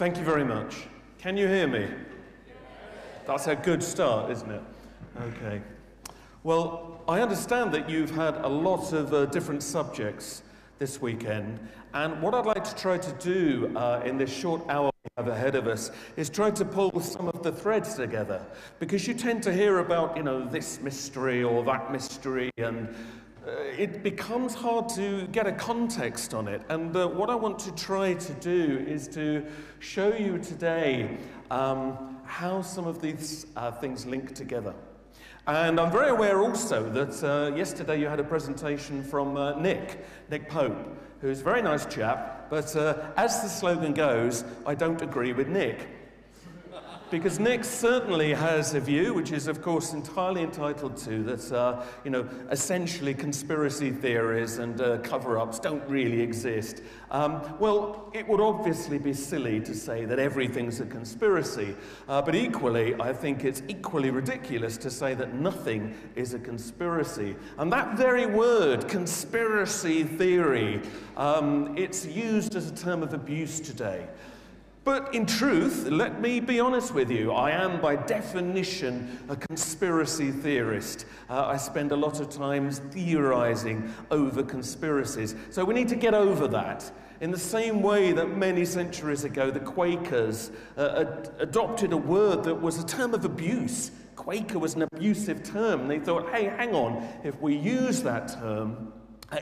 Thank you very much. Can you hear me? That's a good start, isn't it? Okay. Well, I understand that you've had a lot of uh, different subjects this weekend, and what I'd like to try to do uh, in this short hour we have ahead of us is try to pull some of the threads together, because you tend to hear about, you know, this mystery or that mystery, and uh, it becomes hard to get a context on it. And uh, what I want to try to do is to show you today um, how some of these uh, things link together. And I'm very aware also that uh, yesterday you had a presentation from uh, Nick, Nick Pope, who's a very nice chap, but uh, as the slogan goes, I don't agree with Nick. Because Nick certainly has a view, which is, of course, entirely entitled to, that, uh, you know, essentially conspiracy theories and uh, cover ups don't really exist. Um, well, it would obviously be silly to say that everything's a conspiracy, uh, but equally, I think it's equally ridiculous to say that nothing is a conspiracy. And that very word, conspiracy theory, um, it's used as a term of abuse today. But in truth, let me be honest with you, I am by definition a conspiracy theorist. Uh, I spend a lot of times theorizing over conspiracies. So we need to get over that. In the same way that many centuries ago the Quakers uh, ad- adopted a word that was a term of abuse. Quaker was an abusive term. They thought, hey, hang on, if we use that term,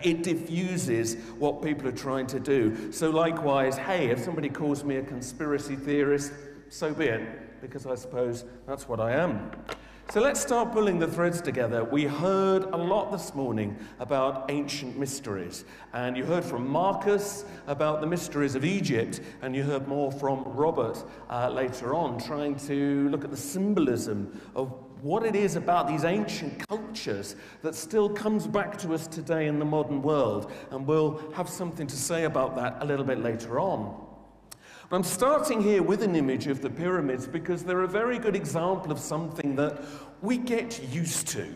it diffuses what people are trying to do. So, likewise, hey, if somebody calls me a conspiracy theorist, so be it, because I suppose that's what I am. So, let's start pulling the threads together. We heard a lot this morning about ancient mysteries, and you heard from Marcus about the mysteries of Egypt, and you heard more from Robert uh, later on, trying to look at the symbolism of what it is about these ancient cultures that still comes back to us today in the modern world. And we'll have something to say about that a little bit later on. But I'm starting here with an image of the pyramids because they're a very good example of something that we get used to.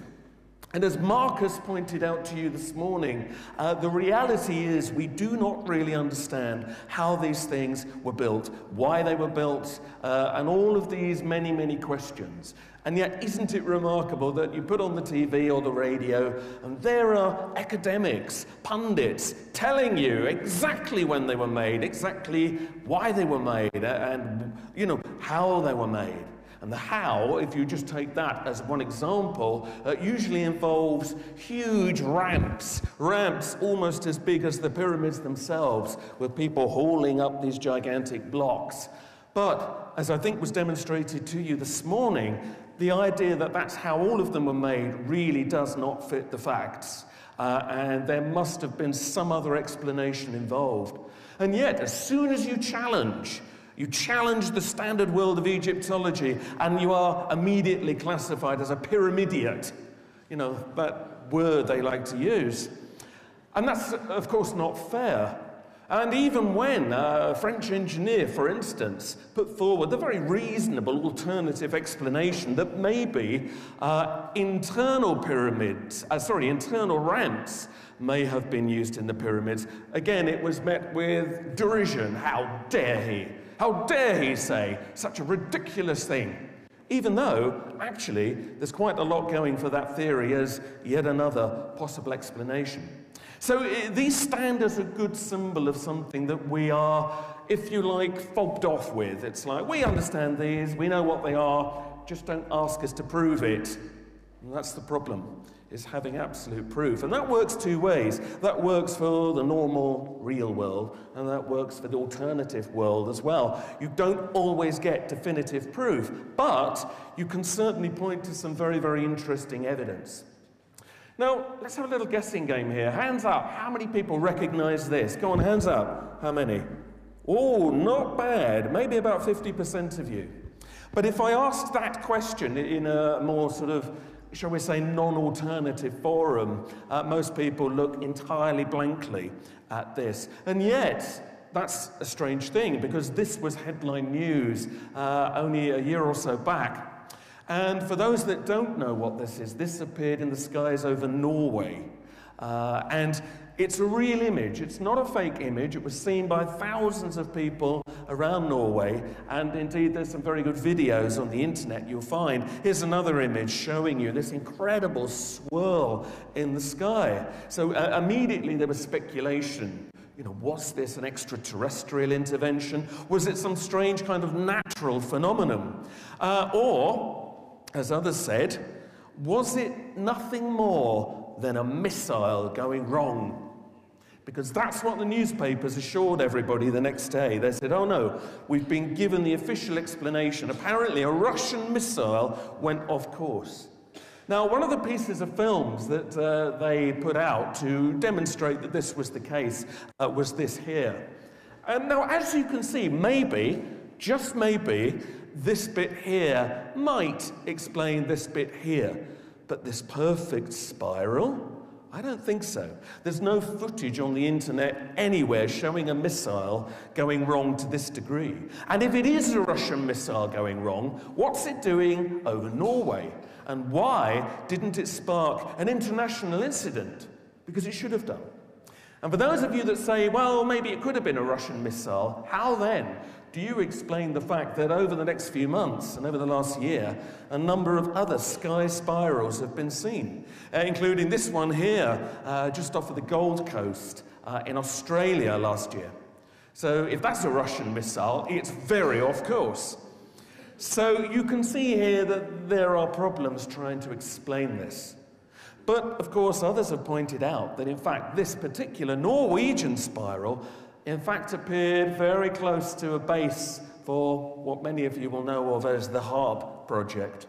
And as Marcus pointed out to you this morning, uh, the reality is we do not really understand how these things were built, why they were built, uh, and all of these many, many questions. And yet, isn't it remarkable that you put on the TV or the radio and there are academics, pundits, telling you exactly when they were made, exactly why they were made, and you know how they were made. And the how, if you just take that as one example, uh, usually involves huge ramps, ramps almost as big as the pyramids themselves, with people hauling up these gigantic blocks. But, as I think was demonstrated to you this morning, the idea that that's how all of them were made really does not fit the facts. Uh, and there must have been some other explanation involved. And yet, as soon as you challenge you challenge the standard world of Egyptology, and you are immediately classified as a pyramidiot. You know, that word they like to use. And that's, of course, not fair. And even when a French engineer, for instance, put forward the very reasonable alternative explanation that maybe uh, internal pyramids, uh, sorry, internal ramps may have been used in the pyramids, again, it was met with derision. How dare he? How dare he say such a ridiculous thing? Even though, actually, there's quite a lot going for that theory as yet another possible explanation. So eh, these stand as a good symbol of something that we are, if you like, fobbed off with. It's like, we understand these, we know what they are, just don't ask us to prove it. And that's the problem is having absolute proof. And that works two ways. That works for the normal, real world, and that works for the alternative world as well. You don't always get definitive proof, but you can certainly point to some very, very interesting evidence. Now, let's have a little guessing game here. Hands up. How many people recognize this? Go on, hands up. How many? Oh, not bad. Maybe about 50% of you. But if I asked that question in a more sort of shall we say, non alternative forum, uh, most people look entirely blankly at this. And yet, that's a strange thing because this was headline news uh, only a year or so back. And for those that don't know what this is, this appeared in the skies over Norway. Uh, and it's a real image. It's not a fake image. It was seen by thousands of people around Norway. And indeed, there's some very good videos on the internet you'll find. Here's another image showing you this incredible swirl in the sky. So uh, immediately there was speculation. You know, was this an extraterrestrial intervention? Was it some strange kind of natural phenomenon? Uh, or, as others said, was it nothing more than a missile going wrong. Because that's what the newspapers assured everybody the next day. They said, oh no, we've been given the official explanation. Apparently, a Russian missile went off course. Now, one of the pieces of films that uh, they put out to demonstrate that this was the case uh, was this here. And now, as you can see, maybe, just maybe, this bit here might explain this bit here. But this perfect spiral? I don't think so. There's no footage on the internet anywhere showing a missile going wrong to this degree. And if it is a Russian missile going wrong, what's it doing over Norway? And why didn't it spark an international incident? Because it should have done. And for those of you that say, well, maybe it could have been a Russian missile, how then do you explain the fact that over the next few months and over the last year, a number of other sky spirals have been seen, uh, including this one here, uh, just off of the Gold Coast uh, in Australia last year? So, if that's a Russian missile, it's very off course. So, you can see here that there are problems trying to explain this. But, of course, others have pointed out that, in fact, this particular Norwegian spiral in fact appeared very close to a base for what many of you will know of as the HAARP project.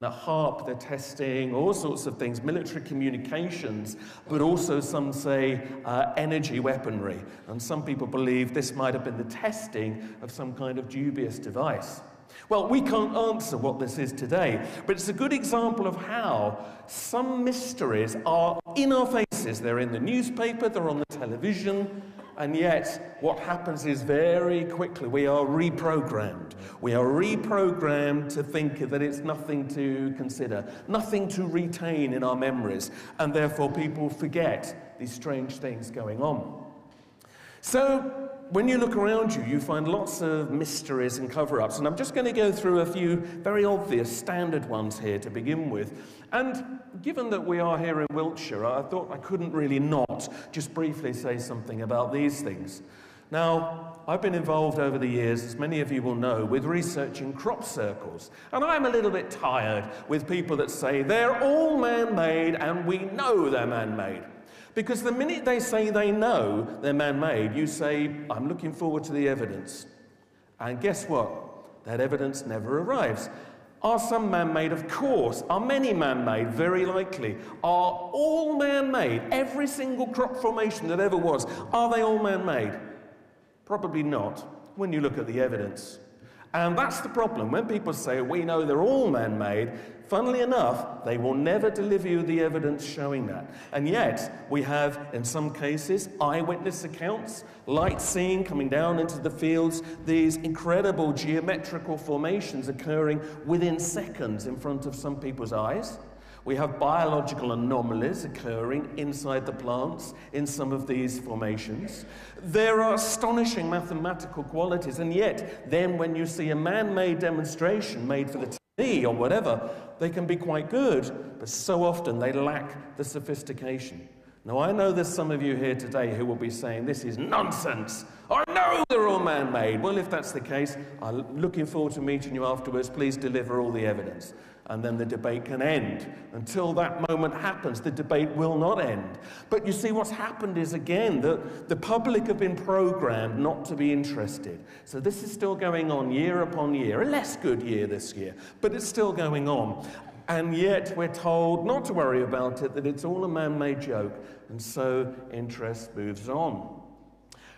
The HAARP, they're testing all sorts of things, military communications, but also some say uh, energy weaponry. And some people believe this might have been the testing of some kind of dubious device. Well, we can't answer what this is today, but it's a good example of how some mysteries are in our faces. They're in the newspaper, they're on the television, and yet, what happens is very quickly we are reprogrammed. We are reprogrammed to think that it's nothing to consider, nothing to retain in our memories, and therefore people forget these strange things going on. So, when you look around you, you find lots of mysteries and cover ups. And I'm just going to go through a few very obvious standard ones here to begin with. And given that we are here in Wiltshire, I thought I couldn't really not just briefly say something about these things. Now, I've been involved over the years, as many of you will know, with researching crop circles. And I'm a little bit tired with people that say they're all man made and we know they're man made. Because the minute they say they know they're man made, you say, I'm looking forward to the evidence. And guess what? That evidence never arrives. Are some man made? Of course. Are many man made? Very likely. Are all man made? Every single crop formation that ever was, are they all man made? Probably not, when you look at the evidence. And that's the problem. When people say, we know they're all man made, funnily enough, they will never deliver you the evidence showing that. And yet, we have, in some cases, eyewitness accounts, light seen coming down into the fields, these incredible geometrical formations occurring within seconds in front of some people's eyes. We have biological anomalies occurring inside the plants in some of these formations. There are astonishing mathematical qualities, and yet, then when you see a man made demonstration made for the TV or whatever, they can be quite good, but so often they lack the sophistication. Now, I know there's some of you here today who will be saying, This is nonsense. I know they're all man made. Well, if that's the case, I'm looking forward to meeting you afterwards. Please deliver all the evidence and then the debate can end. Until that moment happens, the debate will not end. But you see, what's happened is again that the public have been programmed not to be interested. So this is still going on year upon year, a less good year this year, but it's still going on. And yet we're told not to worry about it, that it's all a man made joke, and so interest moves on.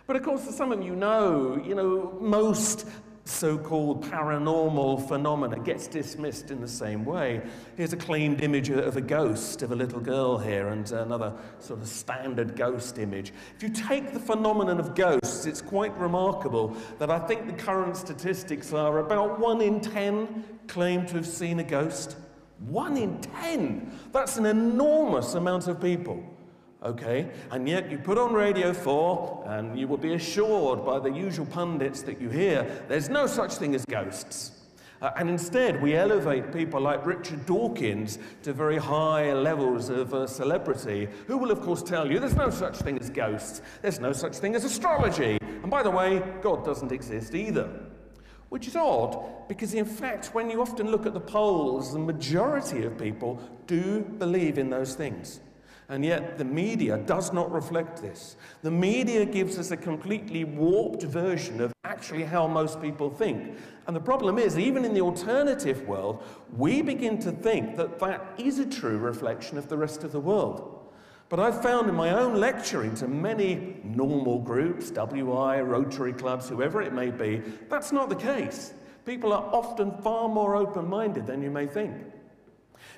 But of course, as some of you know, you know, most so-called paranormal phenomena gets dismissed in the same way. Here's a claimed image of a ghost of a little girl here and another sort of standard ghost image. If you take the phenomenon of ghosts, it's quite remarkable that I think the current statistics are about one in ten claim to have seen a ghost. One in ten! That's an enormous amount of people. Okay? And yet you put on Radio 4 and you will be assured by the usual pundits that you hear there's no such thing as ghosts. Uh, and instead, we elevate people like Richard Dawkins to very high levels of uh, celebrity, who will, of course, tell you there's no such thing as ghosts, there's no such thing as astrology. And by the way, God doesn't exist either. Which is odd, because in fact, when you often look at the polls, the majority of people do believe in those things. And yet, the media does not reflect this. The media gives us a completely warped version of actually how most people think. And the problem is, even in the alternative world, we begin to think that that is a true reflection of the rest of the world. But I've found in my own lecturing to many normal groups, WI, Rotary clubs, whoever it may be, that's not the case. People are often far more open minded than you may think.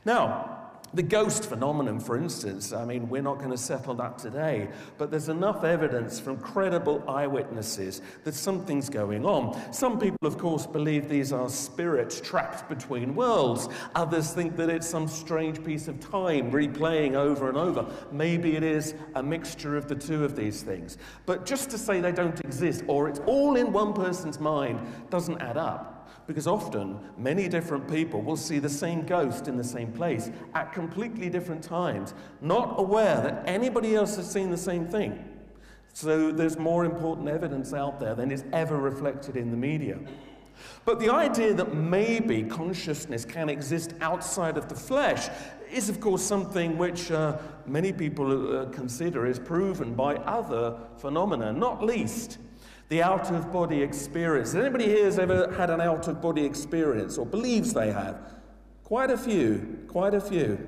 Now, the ghost phenomenon, for instance, I mean, we're not going to settle that today, but there's enough evidence from credible eyewitnesses that something's going on. Some people, of course, believe these are spirits trapped between worlds. Others think that it's some strange piece of time replaying over and over. Maybe it is a mixture of the two of these things. But just to say they don't exist or it's all in one person's mind doesn't add up. Because often, many different people will see the same ghost in the same place at completely different times, not aware that anybody else has seen the same thing. So there's more important evidence out there than is ever reflected in the media. But the idea that maybe consciousness can exist outside of the flesh is, of course, something which uh, many people uh, consider is proven by other phenomena, not least the out of body experience. Anybody here has ever had an out of body experience or believes they have? Quite a few, quite a few.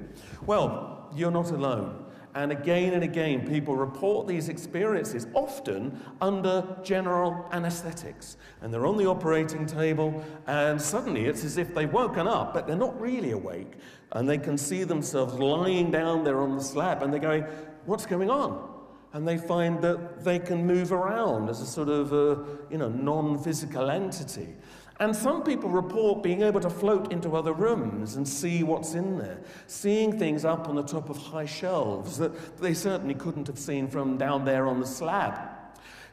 Well, you're not alone. And again and again, people report these experiences, often under general anesthetics. And they're on the operating table, and suddenly it's as if they've woken up, but they're not really awake. And they can see themselves lying down there on the slab, and they're going, What's going on? And they find that they can move around as a sort of a, you know, non-physical entity. And some people report being able to float into other rooms and see what's in there, seeing things up on the top of high shelves that they certainly couldn't have seen from down there on the slab.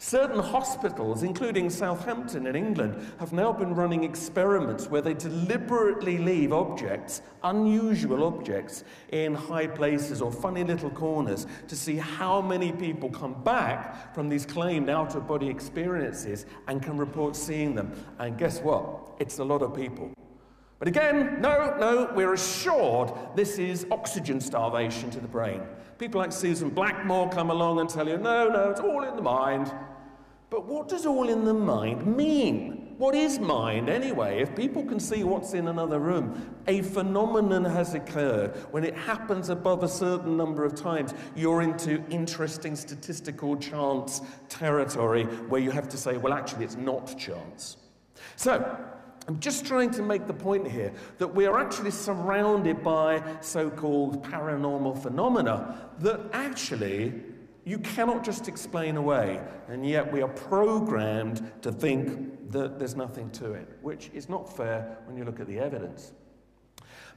Certain hospitals, including Southampton in England, have now been running experiments where they deliberately leave objects, unusual objects, in high places or funny little corners to see how many people come back from these claimed out of body experiences and can report seeing them. And guess what? It's a lot of people. But again, no, no, we're assured this is oxygen starvation to the brain. People like Susan Blackmore come along and tell you, no, no, it's all in the mind. But what does all in the mind mean? What is mind anyway? If people can see what's in another room, a phenomenon has occurred. When it happens above a certain number of times, you're into interesting statistical chance territory where you have to say, well, actually, it's not chance. So, I'm just trying to make the point here that we are actually surrounded by so called paranormal phenomena that actually you cannot just explain away, and yet we are programmed to think that there's nothing to it, which is not fair when you look at the evidence.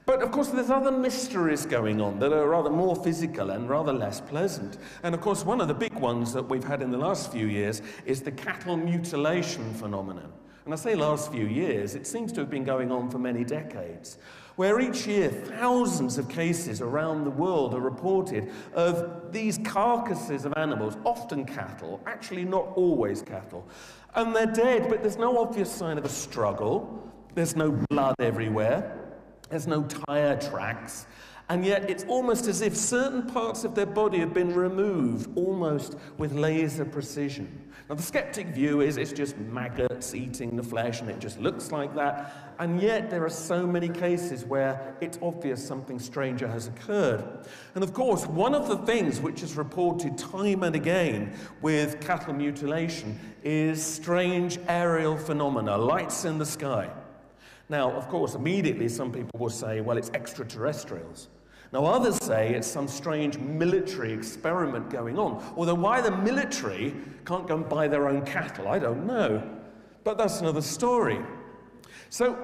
But of course, there's other mysteries going on that are rather more physical and rather less pleasant. And of course, one of the big ones that we've had in the last few years is the cattle mutilation phenomenon. And I say last few years, it seems to have been going on for many decades where each year thousands of cases around the world are reported of these carcasses of animals, often cattle, actually not always cattle, and they're dead, but there's no obvious sign of a struggle, there's no blood everywhere, there's no tire tracks, and yet it's almost as if certain parts of their body have been removed almost with laser precision. Now, the skeptic view is it's just maggots eating the flesh and it just looks like that. And yet, there are so many cases where it's obvious something stranger has occurred. And of course, one of the things which is reported time and again with cattle mutilation is strange aerial phenomena, lights in the sky. Now, of course, immediately some people will say, well, it's extraterrestrials. Now, others say it's some strange military experiment going on. Although, why the military can't go and buy their own cattle, I don't know. But that's another story. So,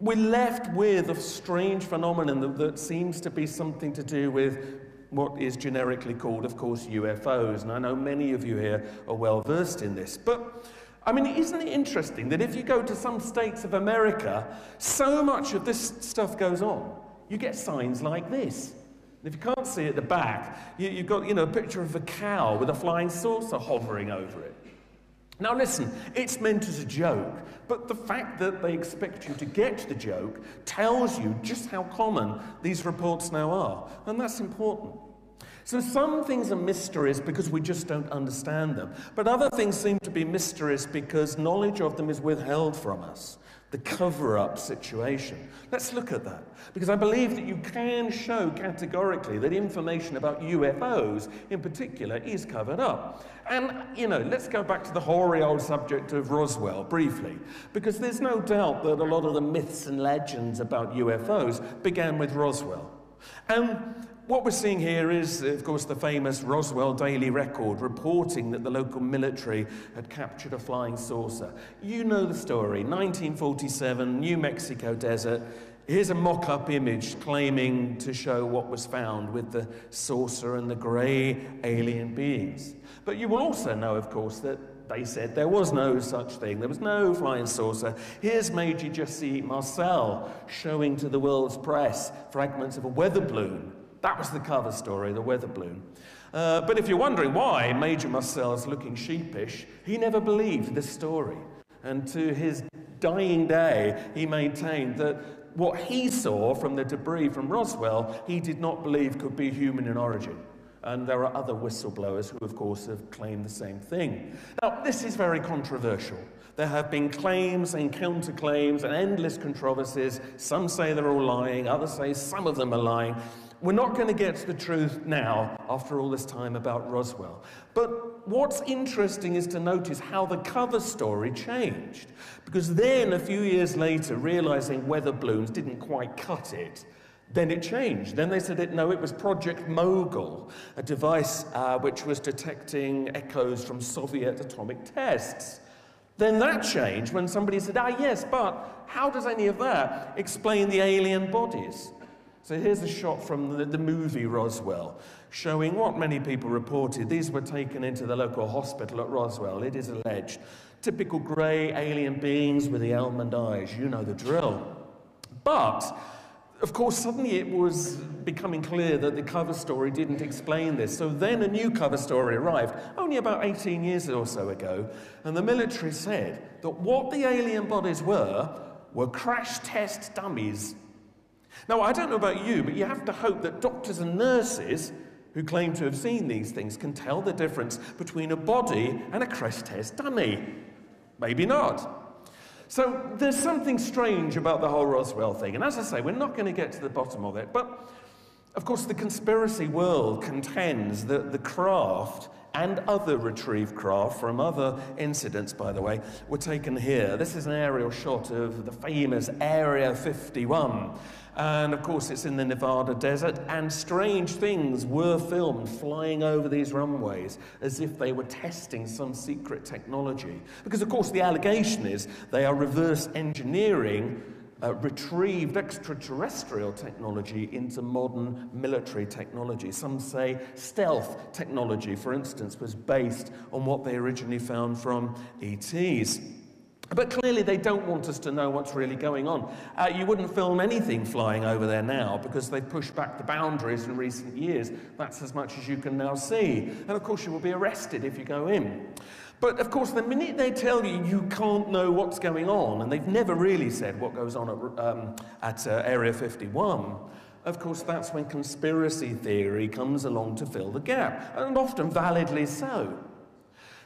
we're left with a strange phenomenon that, that seems to be something to do with what is generically called, of course, UFOs. And I know many of you here are well versed in this. But I mean, isn't it interesting that if you go to some states of America, so much of this stuff goes on? You get signs like this. If you can't see at the back, you, have got you know, a picture of a cow with a flying saucer hovering over it. Now, listen, it's meant as a joke, but the fact that they expect you to get the joke tells you just how common these reports now are, and that's important. So, some things are mysteries because we just don't understand them, but other things seem to be mysteries because knowledge of them is withheld from us the cover up situation. Let's look at that. Because I believe that you can show categorically that information about UFOs in particular is covered up. And, you know, let's go back to the hoary old subject of Roswell briefly. Because there's no doubt that a lot of the myths and legends about UFOs began with Roswell. And what we're seeing here is, of course, the famous Roswell Daily Record reporting that the local military had captured a flying saucer. You know the story 1947, New Mexico desert. Here's a mock up image claiming to show what was found with the saucer and the grey alien beings. But you will also know, of course, that they said there was no such thing. There was no flying saucer. Here's Major Jesse Marcel showing to the world's press fragments of a weather balloon that was the cover story, the weather balloon. Uh, but if you're wondering why Major Marcel's looking sheepish, he never believed this story. And to his dying day, he maintained that what he saw from the debris from Roswell, he did not believe could be human in origin. And there are other whistleblowers who, of course, have claimed the same thing. Now, this is very controversial. There have been claims and counterclaims and endless controversies. Some say they're all lying, others say some of them are lying. We're not going to get to the truth now after all this time about Roswell. But what's interesting is to notice how the cover story changed. Because then, a few years later, realizing weather balloons didn't quite cut it, then it changed. Then they said, it, no, it was Project Mogul, a device uh, which was detecting echoes from Soviet atomic tests. Then that changed when somebody said, ah, yes, but how does any of that explain the alien bodies? So here's a shot from the, the, movie Roswell, showing what many people reported. These were taken into the local hospital at Roswell, it is alleged. Typical grey alien beings with the almond eyes, you know the drill. But, of course, suddenly it was becoming clear that the cover story didn't explain this. So then a new cover story arrived, only about 18 years or so ago, and the military said that what the alien bodies were were crash test dummies now, I don't know about you, but you have to hope that doctors and nurses who claim to have seen these things can tell the difference between a body and a crash test dummy. Maybe not. So there's something strange about the whole Roswell thing. And as I say, we're not going to get to the bottom of it. But of course, the conspiracy world contends that the craft and other retrieved craft from other incidents, by the way, were taken here. This is an aerial shot of the famous Area 51. And of course, it's in the Nevada desert, and strange things were filmed flying over these runways as if they were testing some secret technology. Because, of course, the allegation is they are reverse engineering uh, retrieved extraterrestrial technology into modern military technology. Some say stealth technology, for instance, was based on what they originally found from ETs. But clearly, they don't want us to know what's really going on. Uh, you wouldn't film anything flying over there now because they've pushed back the boundaries in recent years. That's as much as you can now see. And of course, you will be arrested if you go in. But of course, the minute they tell you you can't know what's going on, and they've never really said what goes on at, um, at uh, Area 51, of course, that's when conspiracy theory comes along to fill the gap, and often validly so.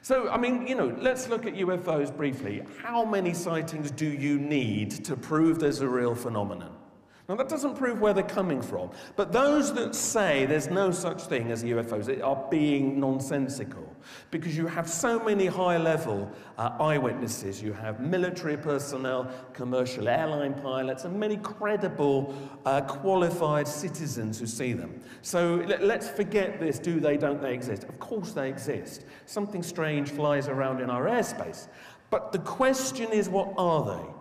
So, I mean, you know, let's look at UFOs briefly. How many sightings do you need to prove there's a real phenomenon? Now, that doesn't prove where they're coming from, but those that say there's no such thing as UFOs are being nonsensical because you have so many high level uh, eyewitnesses. You have military personnel, commercial airline pilots, and many credible, uh, qualified citizens who see them. So let, let's forget this do they, don't they exist? Of course they exist. Something strange flies around in our airspace. But the question is, what are they?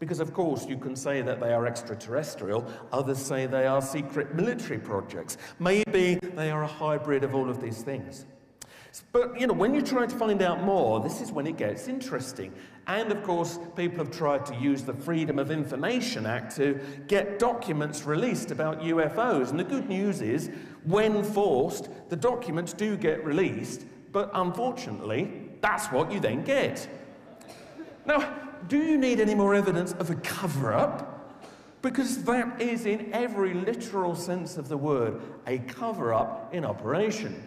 Because, of course, you can say that they are extraterrestrial, others say they are secret military projects. Maybe they are a hybrid of all of these things. But, you know, when you try to find out more, this is when it gets interesting. And, of course, people have tried to use the Freedom of Information Act to get documents released about UFOs. And the good news is, when forced, the documents do get released, but unfortunately, that's what you then get. Now, do you need any more evidence of a cover up? Because that is, in every literal sense of the word, a cover up in operation.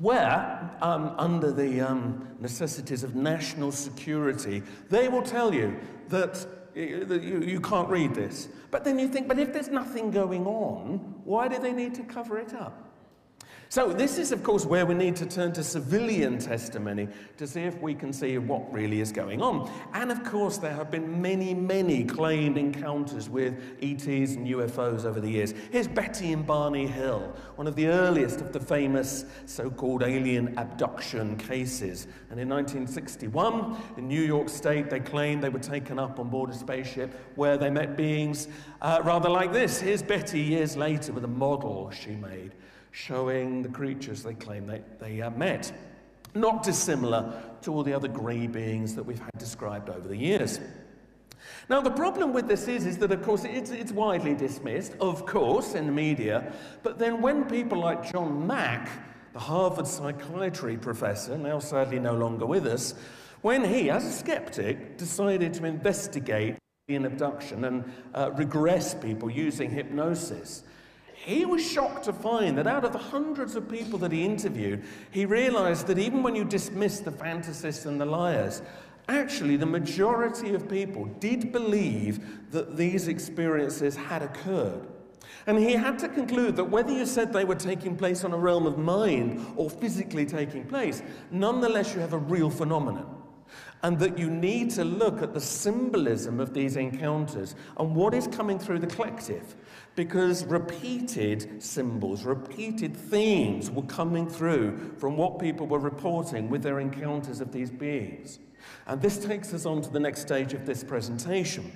Where, um, under the um, necessities of national security, they will tell you that you, you can't read this. But then you think, but if there's nothing going on, why do they need to cover it up? So, this is, of course, where we need to turn to civilian testimony to see if we can see what really is going on. And, of course, there have been many, many claimed encounters with ETs and UFOs over the years. Here's Betty and Barney Hill, one of the earliest of the famous so called alien abduction cases. And in 1961, in New York State, they claimed they were taken up on board a spaceship where they met beings uh, rather like this. Here's Betty years later with a model she made showing the creatures they claim they, they uh, met. Not dissimilar to all the other grey beings that we've had described over the years. Now, the problem with this is, is that, of course, it's, it's widely dismissed, of course, in the media, but then when people like John Mack, the Harvard psychiatry professor, now sadly no longer with us, when he, as a skeptic, decided to investigate an abduction and uh, regress people using hypnosis, he was shocked to find that out of the hundreds of people that he interviewed, he realized that even when you dismiss the fantasists and the liars, actually the majority of people did believe that these experiences had occurred. And he had to conclude that whether you said they were taking place on a realm of mind or physically taking place, nonetheless you have a real phenomenon. And that you need to look at the symbolism of these encounters and what is coming through the collective because repeated symbols, repeated themes were coming through from what people were reporting with their encounters of these beings. And this takes us on to the next stage of this presentation.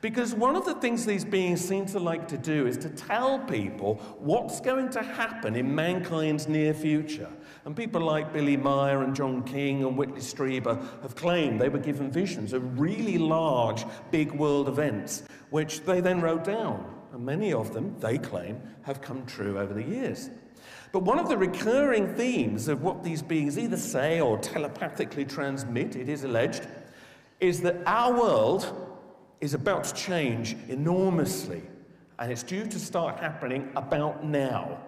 Because one of the things these beings seem to like to do is to tell people what's going to happen in mankind's near future. And people like Billy Meier and John King and Whitley Strieber have claimed they were given visions of really large, big world events, which they then wrote down and many of them, they claim, have come true over the years. But one of the recurring themes of what these beings either say or telepathically transmit, it is alleged, is that our world is about to change enormously, and it's due to start happening about now.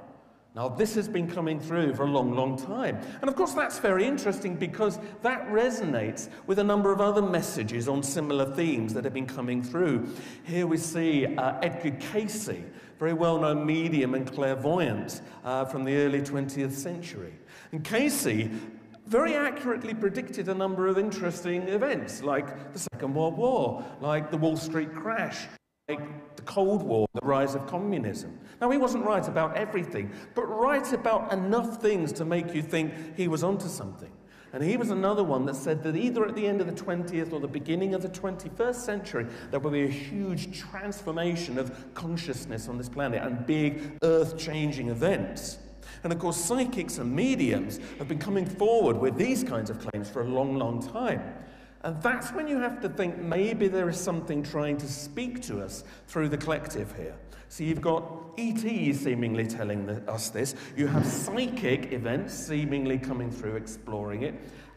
Now, this has been coming through for a long, long time. And of course, that's very interesting because that resonates with a number of other messages on similar themes that have been coming through. Here we see uh, Edgar Cayce, very well known medium and clairvoyant uh, from the early 20th century. And Cayce very accurately predicted a number of interesting events, like the Second World War, like the Wall Street crash, like the Cold War, the rise of communism. Now, he wasn't right about everything, but right about enough things to make you think he was onto something. And he was another one that said that either at the end of the 20th or the beginning of the 21st century, there will be a huge transformation of consciousness on this planet and big earth changing events. And of course, psychics and mediums have been coming forward with these kinds of claims for a long, long time. And that's when you have to think maybe there is something trying to speak to us through the collective here. So you've got ETs seemingly telling us this, you have psychic events seemingly coming through exploring it,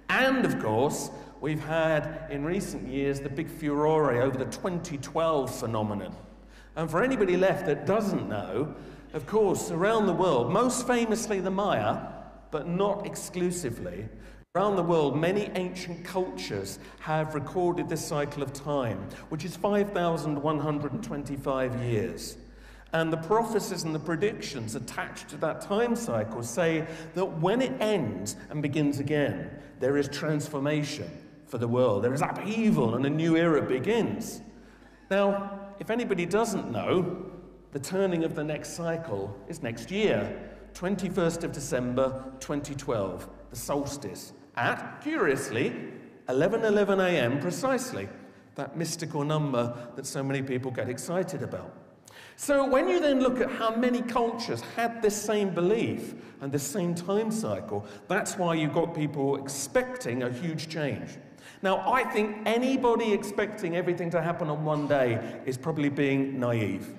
and of course, we've had in recent years the big furore over the 2012 phenomenon. And for anybody left that doesn't know, of course, around the world, most famously the Maya, but not exclusively, Around the world, many ancient cultures have recorded this cycle of time, which is 5,125 years. And the prophecies and the predictions attached to that time cycle say that when it ends and begins again, there is transformation for the world. There is upheaval and a new era begins. Now, if anybody doesn't know, the turning of the next cycle is next year, 21st of December 2012, the solstice at, curiously, 11:11 a.m. precisely. that mystical number that so many people get excited about. So, when you then look at how many cultures had this same belief and this same time cycle, that's why you've got people expecting a huge change. Now, I think anybody expecting everything to happen on one day is probably being naive.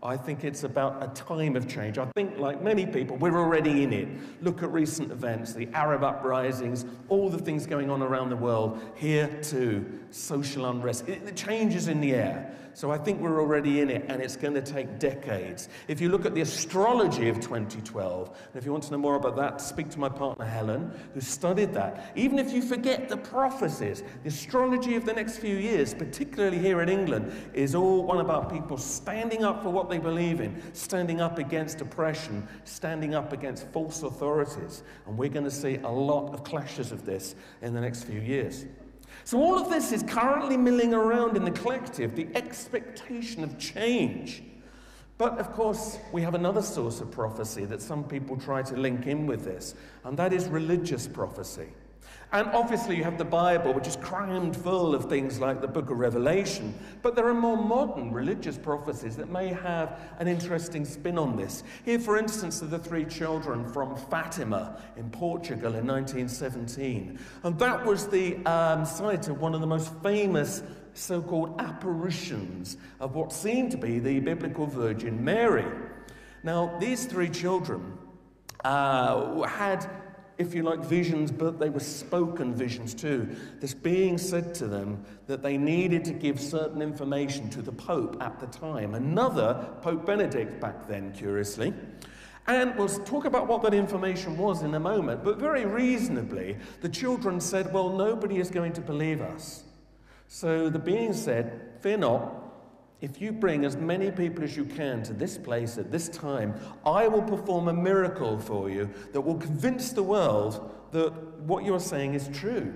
I think it's about a time of change. I think, like many people, we're already in it. Look at recent events, the Arab uprisings, all the things going on around the world. Here, too, social unrest. It, the changes in the air. So I think we're already in it, and it's going to take decades. If you look at the astrology of 2012, and if you want to know more about that, speak to my partner Helen, who studied that. Even if you forget the prophecies, the astrology of the next few years, particularly here in England, is all one about people standing up for what they believe in, standing up against oppression, standing up against false authorities. And we're going to see a lot of clashes of this in the next few years. So, all of this is currently milling around in the collective, the expectation of change. But of course, we have another source of prophecy that some people try to link in with this, and that is religious prophecy. And obviously, you have the Bible, which is crammed full of things like the book of Revelation. But there are more modern religious prophecies that may have an interesting spin on this. Here, for instance, are the three children from Fatima in Portugal in 1917. And that was the um, site of one of the most famous so called apparitions of what seemed to be the biblical Virgin Mary. Now, these three children uh, had if you like, visions, but they were spoken visions too. This being said to them that they needed to give certain information to the Pope at the time, another Pope Benedict back then, curiously. And we'll talk about what that information was in a moment, but very reasonably, the children said, Well, nobody is going to believe us. So the being said, Fear not, if you bring as many people as you can to this place at this time, I will perform a miracle for you that will convince the world that what you're saying is true.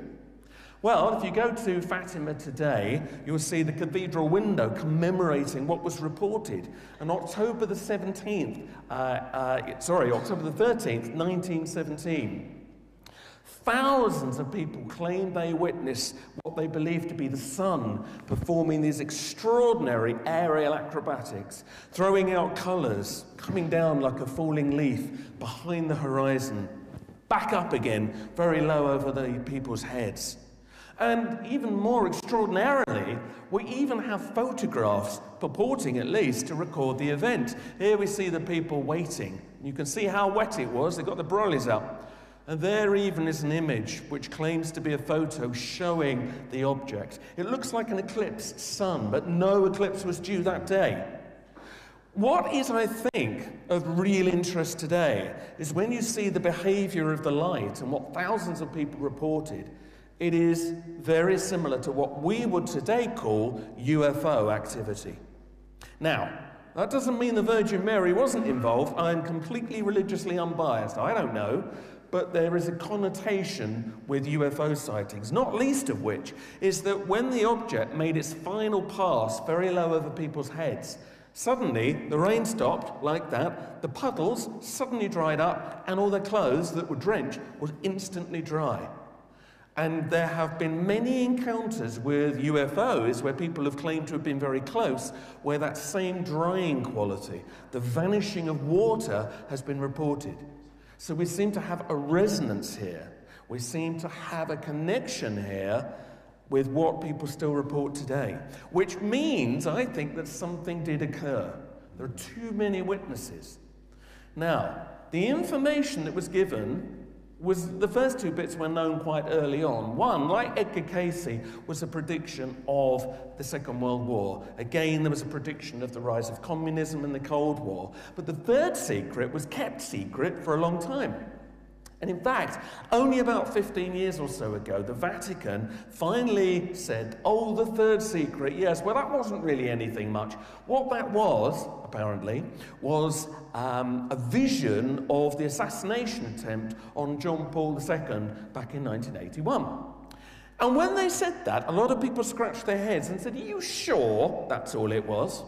Well, if you go to Fatima today, you'll see the cathedral window commemorating what was reported. On October the 17th, uh, uh, sorry, October the 13th, 1917. Thousands of people claim they witnessed what they believe to be the sun performing these extraordinary aerial acrobatics, throwing out colours, coming down like a falling leaf behind the horizon, back up again, very low over the people's heads. And even more extraordinarily, we even have photographs purporting at least to record the event. Here we see the people waiting. You can see how wet it was. They've got the brollies up. And there even is an image which claims to be a photo showing the object. It looks like an eclipsed sun, but no eclipse was due that day. What is, I think, of real interest today is when you see the behavior of the light and what thousands of people reported, it is very similar to what we would today call UFO activity. Now, that doesn't mean the Virgin Mary wasn't involved. I'm completely religiously unbiased. I don't know but there is a connotation with UFO sightings, not least of which is that when the object made its final pass very low over people's heads, suddenly the rain stopped like that, the puddles suddenly dried up, and all the clothes that were drenched was instantly dry. And there have been many encounters with UFOs where people have claimed to have been very close, where that same drying quality, the vanishing of water, has been reported. So we seem to have a resonance here. We seem to have a connection here with what people still report today, which means, I think, that something did occur. There are too many witnesses. Now, the information that was given was the first two bits were known quite early on. One, like Edgar Cayce, was a prediction of the Second World War. Again, there was a prediction of the rise of communism and the Cold War. But the third secret was kept secret for a long time. And in fact, only about 15 years or so ago, the Vatican finally said, Oh, the third secret, yes, well, that wasn't really anything much. What that was, apparently, was um, a vision of the assassination attempt on John Paul II back in 1981. And when they said that, a lot of people scratched their heads and said, Are you sure that's all it was?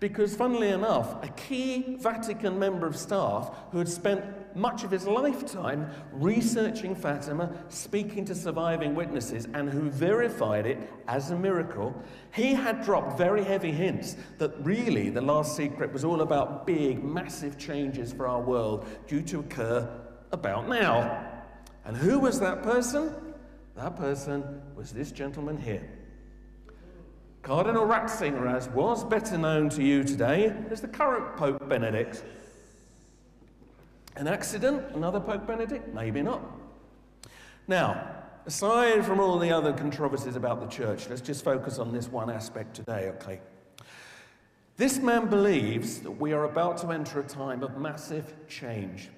Because, funnily enough, a key Vatican member of staff who had spent much of his lifetime researching Fatima, speaking to surviving witnesses, and who verified it as a miracle, he had dropped very heavy hints that really the last secret was all about big, massive changes for our world due to occur about now. And who was that person? That person was this gentleman here. Cardinal Ratzinger, as was better known to you today as the current Pope Benedict. An accident? Another Pope Benedict? Maybe not. Now, aside from all the other controversies about the church, let's just focus on this one aspect today, okay? This man believes that we are about to enter a time of massive change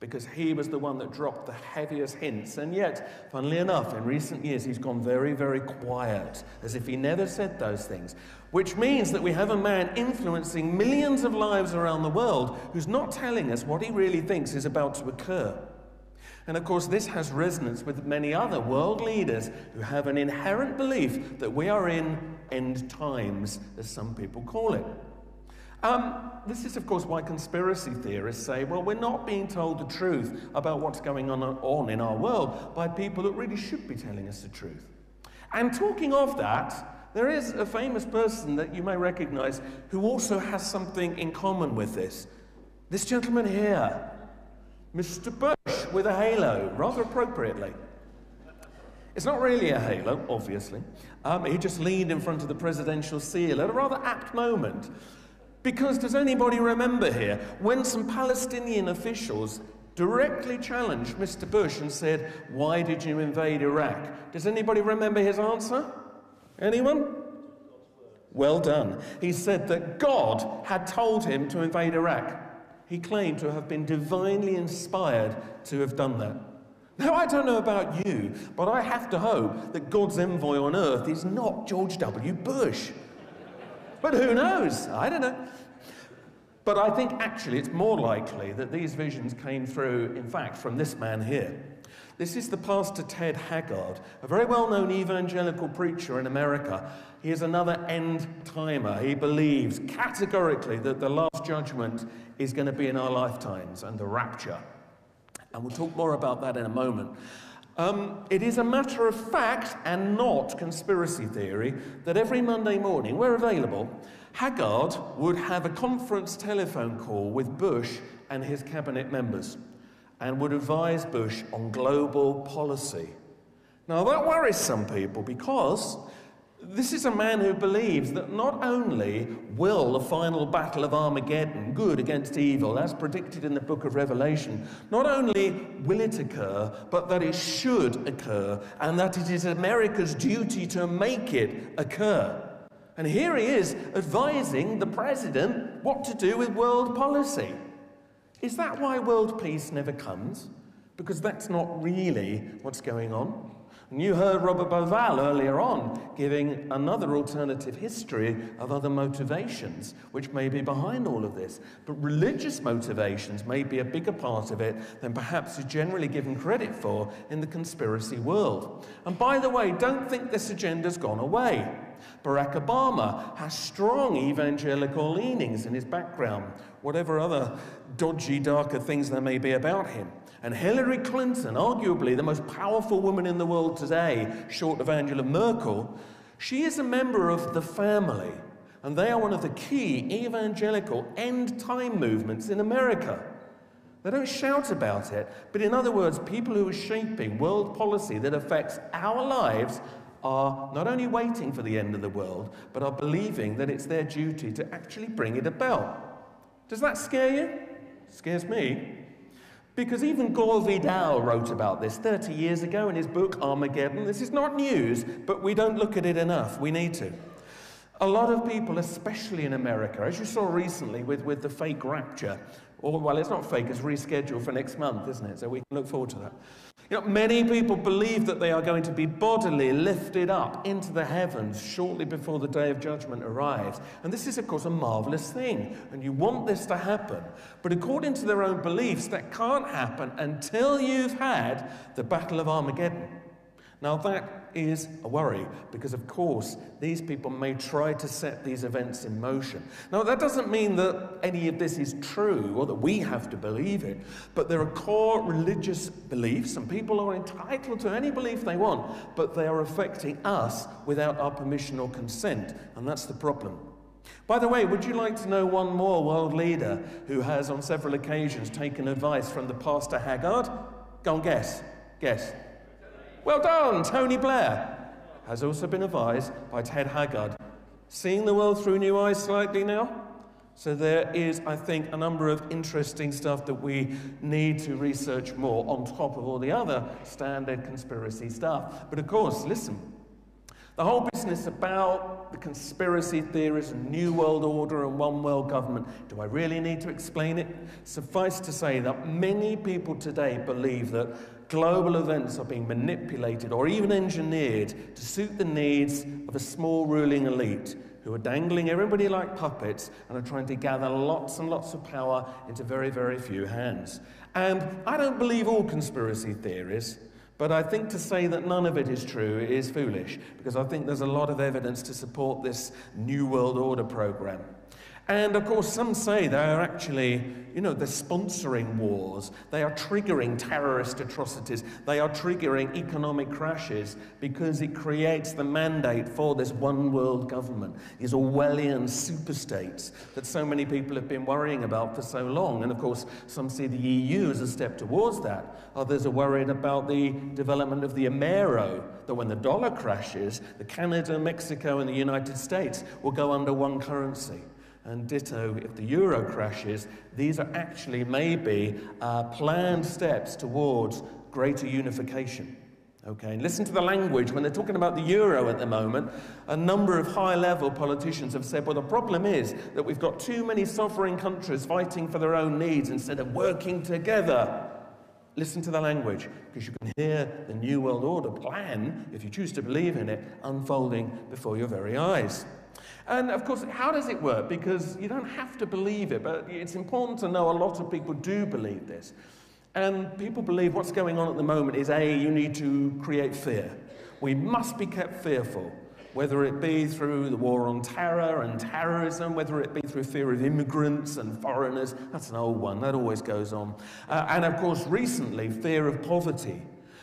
because he was the one that dropped the heaviest hints. And yet, funnily enough, in recent years, he's gone very, very quiet, as if he never said those things. Which means that we have a man influencing millions of lives around the world who's not telling us what he really thinks is about to occur. And of course, this has resonance with many other world leaders who have an inherent belief that we are in end times, as some people call it. Um, this is, of course, why conspiracy theorists say, well, we're not being told the truth about what's going on, on in our world by people that really should be telling us the truth. And talking of that, there is a famous person that you may recognize who also has something in common with this. This gentleman here, Mr. Bush with a halo, rather appropriately. It's not really a halo, obviously. Um, he just leaned in front of the presidential seal at a rather apt moment. Because does anybody remember here when some Palestinian officials directly challenged Mr. Bush and said, Why did you invade Iraq? Does anybody remember his answer? Anyone? Well done. He said that God had told him to invade Iraq. He claimed to have been divinely inspired to have done that. Now, I don't know about you, but I have to hope that God's envoy on earth is not George W. Bush. But who knows? I don't know. But I think actually it's more likely that these visions came through, in fact, from this man here. This is the pastor Ted Haggard, a very well known evangelical preacher in America. He is another end timer. He believes categorically that the last judgment is going to be in our lifetimes and the rapture. And we'll talk more about that in a moment. Um, it is a matter of fact and not conspiracy theory that every Monday morning, where available, Haggard would have a conference telephone call with Bush and his cabinet members and would advise Bush on global policy. Now, that worries some people because this is a man who believes that not only will the final battle of Armageddon, good against evil, as predicted in the book of Revelation, not only will it occur, but that it should occur, and that it is America's duty to make it occur. And here he is advising the president what to do with world policy. Is that why world peace never comes? Because that's not really what's going on. And you heard Robert Bauval earlier on giving another alternative history of other motivations which may be behind all of this. But religious motivations may be a bigger part of it than perhaps is generally given credit for in the conspiracy world. And by the way, don't think this agenda's gone away. Barack Obama has strong evangelical leanings in his background, whatever other dodgy, darker things there may be about him. And Hillary Clinton, arguably the most powerful woman in the world today, short of Angela Merkel, she is a member of the family. And they are one of the key evangelical end time movements in America. They don't shout about it, but in other words, people who are shaping world policy that affects our lives are not only waiting for the end of the world, but are believing that it's their duty to actually bring it about. Does that scare you? scares me. Because even Gore Vidal wrote about this 30 years ago in his book Armageddon. This is not news, but we don't look at it enough. We need to. A lot of people, especially in America, as you saw recently with, with the fake rapture, or, well, it's not fake, it's rescheduled for next month, isn't it? So we can look forward to that. You know, many people believe that they are going to be bodily lifted up into the heavens shortly before the day of judgment arrives. And this is, of course, a marvelous thing. And you want this to happen. But according to their own beliefs, that can't happen until you've had the Battle of Armageddon. Now, that is a worry because, of course, these people may try to set these events in motion. Now, that doesn't mean that any of this is true or that we have to believe it, but there are core religious beliefs, and people are entitled to any belief they want, but they are affecting us without our permission or consent, and that's the problem. By the way, would you like to know one more world leader who has, on several occasions, taken advice from the pastor Haggard? Go and guess. Guess. Well done, Tony Blair has also been advised by Ted Haggard. Seeing the world through new eyes slightly now? So there is, I think, a number of interesting stuff that we need to research more on top of all the other standard conspiracy stuff. But of course, listen, the whole business about the conspiracy theories and New World Order and One World Government, do I really need to explain it? Suffice to say that many people today believe that global events are being manipulated or even engineered to suit the needs of a small ruling elite who are dangling everybody like puppets and are trying to gather lots and lots of power into very, very few hands. And I don't believe all conspiracy theories. But I think to say that none of it is true is foolish, because I think there's a lot of evidence to support this New World Order program. And of course, some say they are actually, you know, they're sponsoring wars. They are triggering terrorist atrocities. They are triggering economic crashes because it creates the mandate for this one world government, these Orwellian superstates that so many people have been worrying about for so long. And of course, some see the EU as a step towards that. Others are worried about the development of the Amero, that when the dollar crashes, the Canada, Mexico, and the United States will go under one currency. And ditto, if the euro crashes, these are actually maybe uh, planned steps towards greater unification. Okay, and listen to the language. When they're talking about the euro at the moment, a number of high level politicians have said, well, the problem is that we've got too many sovereign countries fighting for their own needs instead of working together. Listen to the language, because you can hear the New World Order plan, if you choose to believe in it, unfolding before your very eyes. And of course, how does it work? Because you don't have to believe it, but it's important to know a lot of people do believe this. And people believe what's going on at the moment is A, you need to create fear. We must be kept fearful, whether it be through the war on terror and terrorism, whether it be through fear of immigrants and foreigners. That's an old one, that always goes on. Uh, and of course, recently, fear of poverty.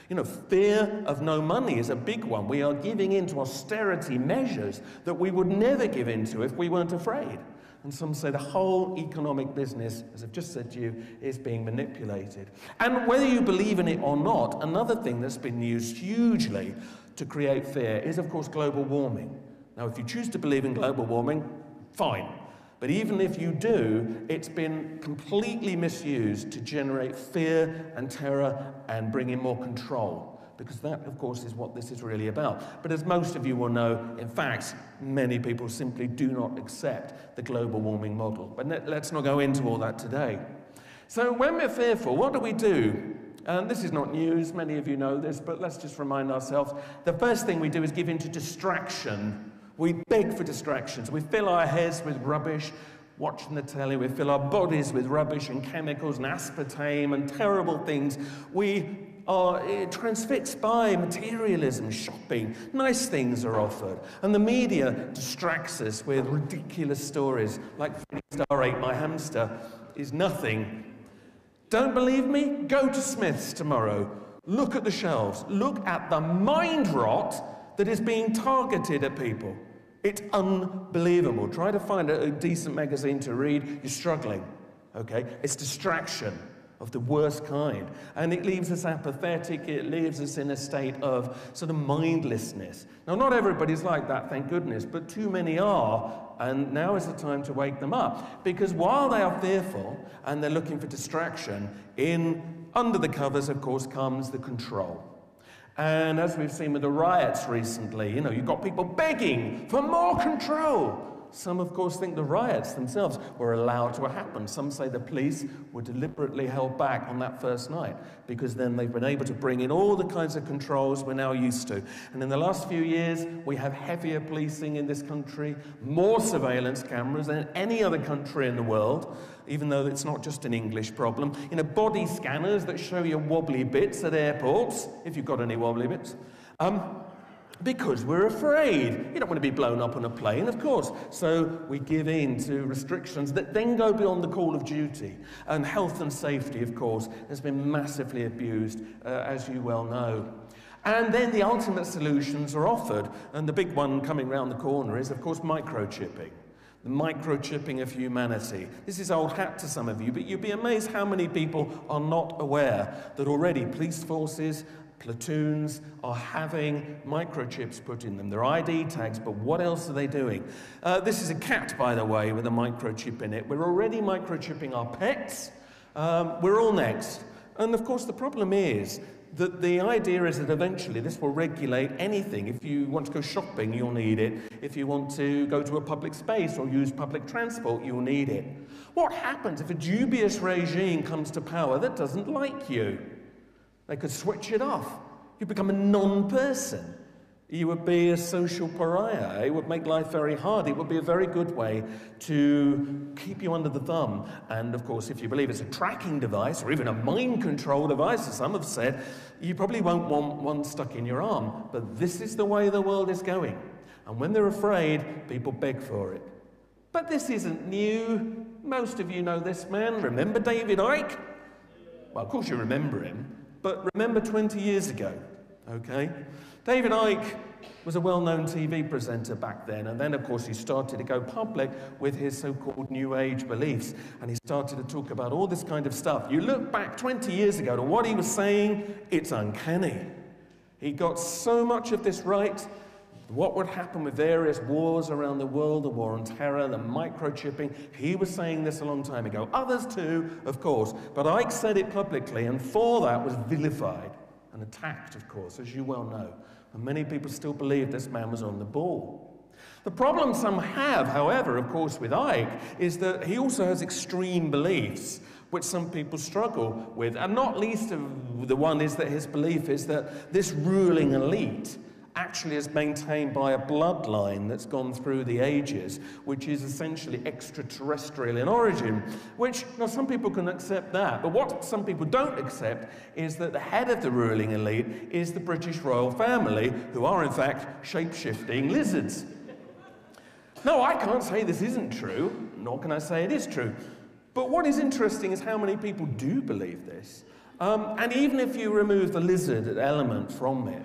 You know, fear of no money is a big one. We are giving in to austerity measures that we would never give in to if we weren't afraid. And some say the whole economic business, as I've just said to you, is being manipulated. And whether you believe in it or not, another thing that's been used hugely to create fear is, of course, global warming. Now, if you choose to believe in global warming, fine. But even if you do, it's been completely misused to generate fear and terror and bring in more control. Because that, of course, is what this is really about. But as most of you will know, in fact, many people simply do not accept the global warming model. But let's not go into all that today. So, when we're fearful, what do we do? And this is not news, many of you know this, but let's just remind ourselves. The first thing we do is give in to distraction we beg for distractions. We fill our heads with rubbish, watching the telly. We fill our bodies with rubbish and chemicals and aspartame and terrible things. We are eh, transfixed by materialism, shopping. Nice things are offered. And the media distracts us with ridiculous stories like Star 8, my hamster, is nothing. Don't believe me? Go to Smith's tomorrow. Look at the shelves. Look at the mind rot that is being targeted at people. It's unbelievable. Try to find a, a decent magazine to read, you're struggling. Okay? It's distraction of the worst kind. And it leaves us apathetic, it leaves us in a state of sort of mindlessness. Now, not everybody's like that, thank goodness, but too many are, and now is the time to wake them up. Because while they are fearful and they're looking for distraction, in under the covers, of course, comes the control. And as we've seen with the riots recently, you know, you've got people begging for more control. Some, of course, think the riots themselves were allowed to happen. Some say the police were deliberately held back on that first night because then they've been able to bring in all the kinds of controls we're now used to. And in the last few years, we have heavier policing in this country, more surveillance cameras than any other country in the world, even though it's not just an English problem. You know, body scanners that show you wobbly bits at airports, if you've got any wobbly bits. Um, because we're afraid. You don't want to be blown up on a plane, of course. So we give in to restrictions that then go beyond the call of duty. And health and safety, of course, has been massively abused, uh, as you well know. And then the ultimate solutions are offered. And the big one coming round the corner is, of course, microchipping. The microchipping of humanity. This is old hat to some of you, but you'd be amazed how many people are not aware that already police forces platoons are having microchips put in them. They're ID tags, but what else are they doing? Uh, this is a cat, by the way, with a microchip in it. We're already microchipping our pets. Um, we're all next. And of course, the problem is that the idea is that eventually this will regulate anything. If you want to go shopping, you'll need it. If you want to go to a public space or use public transport, you'll need it. What happens if a dubious regime comes to power that doesn't like you? They could switch it off. You'd become a non person. You would be a social pariah. It would make life very hard. It would be a very good way to keep you under the thumb. And of course, if you believe it's a tracking device or even a mind control device, as some have said, you probably won't want one stuck in your arm. But this is the way the world is going. And when they're afraid, people beg for it. But this isn't new. Most of you know this man. Remember David Icke? Well, of course you remember him. But remember 20 years ago, okay? David Icke was a well known TV presenter back then, and then, of course, he started to go public with his so called New Age beliefs, and he started to talk about all this kind of stuff. You look back 20 years ago to what he was saying, it's uncanny. He got so much of this right what would happen with various wars around the world, the war on terror, the microchipping. He was saying this a long time ago. Others too, of course. But Icke said it publicly, and for that was vilified and attacked, of course, as you well know. And many people still believe this man was on the ball. The problem some have, however, of course, with Icke is that he also has extreme beliefs which some people struggle with. And not least of the one is that his belief is that this ruling elite actually is maintained by a bloodline that's gone through the ages, which is essentially extraterrestrial in origin, which, now some people can accept that, but what some people don't accept is that the head of the ruling elite is the British royal family, who are in fact shape-shifting lizards. No, I can't say this isn't true, nor can I say it is true. But what is interesting is how many people do believe this. Um, and even if you remove the lizard element from it,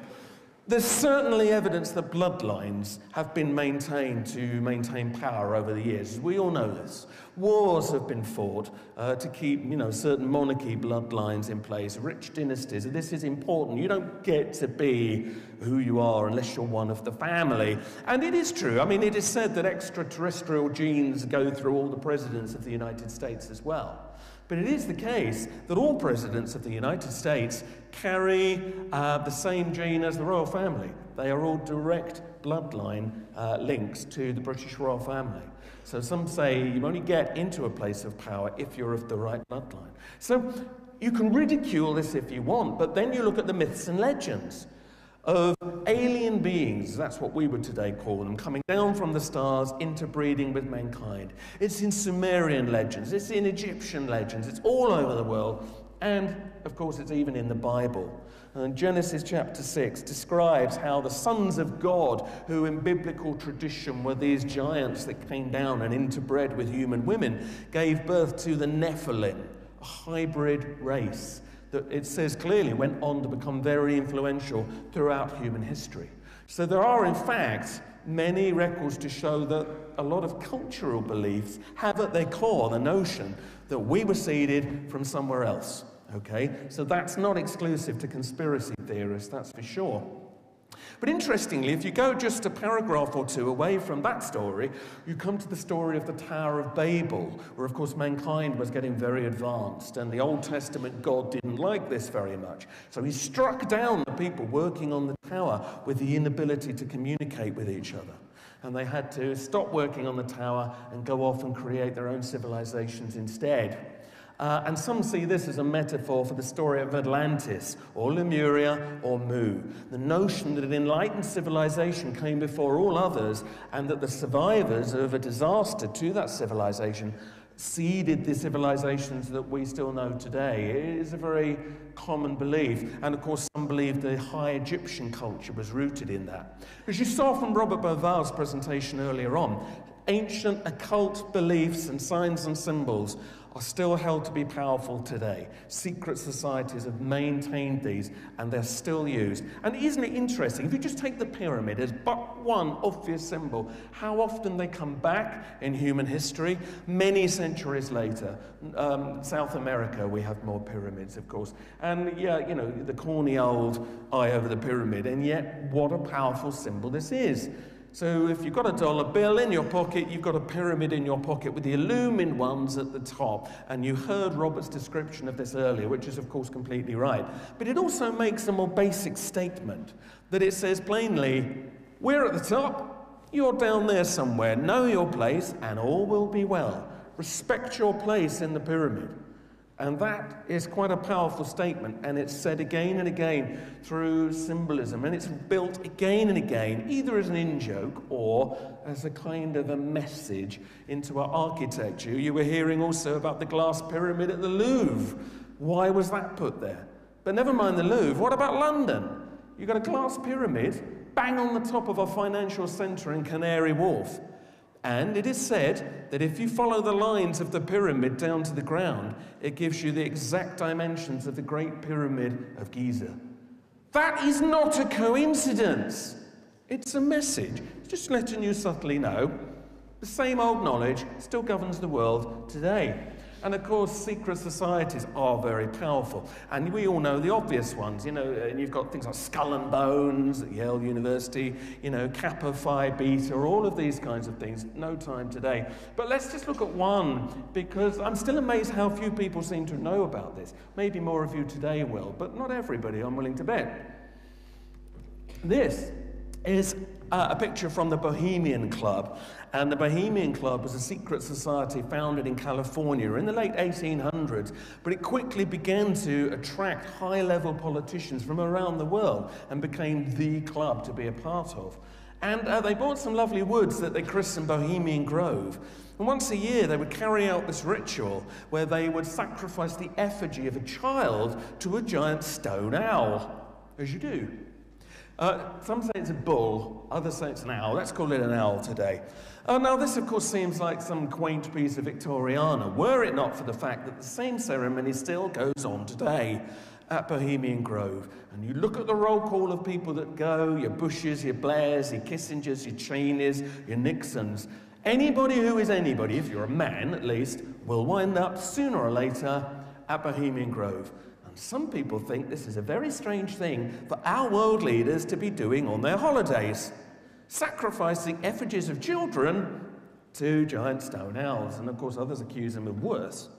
there's certainly evidence that bloodlines have been maintained to maintain power over the years. We all know this. Wars have been fought uh, to keep, you know, certain monarchy bloodlines in place, rich dynasties. This is important. You don't get to be who you are unless you're one of the family. And it is true. I mean, it is said that extraterrestrial genes go through all the presidents of the United States as well. But it is the case that all presidents of the United States carry uh, the same gene as the royal family. They are all direct bloodline uh, links to the British royal family. So some say you only get into a place of power if you're of the right bloodline. So you can ridicule this if you want, but then you look at the myths and legends of alien beings, that's what we would today call them, coming down from the stars, interbreeding with mankind. It's in Sumerian legends, it's in Egyptian legends, it's all over the world, and of course, it's even in the Bible. And Genesis chapter 6 describes how the sons of God, who in biblical tradition were these giants that came down and interbred with human women, gave birth to the Nephilim, a hybrid race that it says clearly went on to become very influential throughout human history. So there are, in fact, many records to show that a lot of cultural beliefs have at their core the notion that we were seeded from somewhere else. Okay? So that's not exclusive to conspiracy theorists, that's for sure. But interestingly, if you go just a paragraph or two away from that story, you come to the story of the Tower of Babel, where, of course, mankind was getting very advanced, and the Old Testament God didn't like this very much. So he struck down the people working on the tower with the inability to communicate with each other. And they had to stop working on the tower and go off and create their own civilizations instead. Uh, and some see this as a metaphor for the story of Atlantis, or Lemuria, or Mu. The notion that an enlightened civilization came before all others, and that the survivors of a disaster to that civilization seeded the civilizations that we still know today. Is a very common belief. And of course, some believe the high Egyptian culture was rooted in that. As you saw from Robert Bauval's presentation earlier on, ancient occult beliefs and signs and symbols are still held to be powerful today. Secret societies have maintained these and they're still used. And isn't it interesting? If you just take the pyramid as but one obvious symbol, how often they come back in human history? Many centuries later. Um, South America, we have more pyramids, of course. And yeah, you know, the corny old eye over the pyramid. And yet, what a powerful symbol this is. So if you've got a dollar bill in your pocket, you've got a pyramid in your pocket with the illumined ones at the top. And you heard Robert's description of this earlier, which is, of course, completely right. But it also makes a more basic statement that it says plainly, we're at the top, you're down there somewhere. Know your place, and all will be well. Respect your place in the pyramid. And that is quite a powerful statement, and it's said again and again through symbolism, and it's built again and again, either as an in joke or as a kind of a message into our architecture. You were hearing also about the glass pyramid at the Louvre. Why was that put there? But never mind the Louvre, what about London? You've got a glass pyramid bang on the top of a financial centre in Canary Wharf. And it is said that if you follow the lines of the pyramid down to the ground, it gives you the exact dimensions of the Great Pyramid of Giza. That is not a coincidence. It's a message. It's just letting you subtly know the same old knowledge still governs the world today. And of course, secret societies are very powerful. And we all know the obvious ones. You know, and you've got things like Skull and Bones at Yale University, you know, Kappa Phi Beta, all of these kinds of things. No time today. But let's just look at one, because I'm still amazed how few people seem to know about this. Maybe more of you today will, but not everybody, I'm willing to bet. This is uh, a picture from the Bohemian Club. And the Bohemian Club was a secret society founded in California in the late 1800s, but it quickly began to attract high level politicians from around the world and became the club to be a part of. And uh, they bought some lovely woods that they christened Bohemian Grove. And once a year, they would carry out this ritual where they would sacrifice the effigy of a child to a giant stone owl, as you do. Uh, some say it's a bull, others say it's an owl. Let's call it an owl today. Uh, now, this, of course, seems like some quaint piece of Victoriana, were it not for the fact that the same ceremony still goes on today at Bohemian Grove. And you look at the roll call of people that go your Bushes, your Blairs, your Kissingers, your Cheneys, your Nixons. Anybody who is anybody, if you're a man at least, will wind up sooner or later at Bohemian Grove. Some people think this is a very strange thing for our world leaders to be doing on their holidays sacrificing effigies of children to giant stone owls. And of course, others accuse them of worse.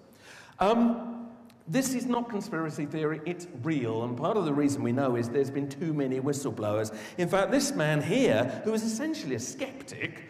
Um, this is not conspiracy theory, it's real. And part of the reason we know is there's been too many whistleblowers. In fact, this man here, who is essentially a skeptic,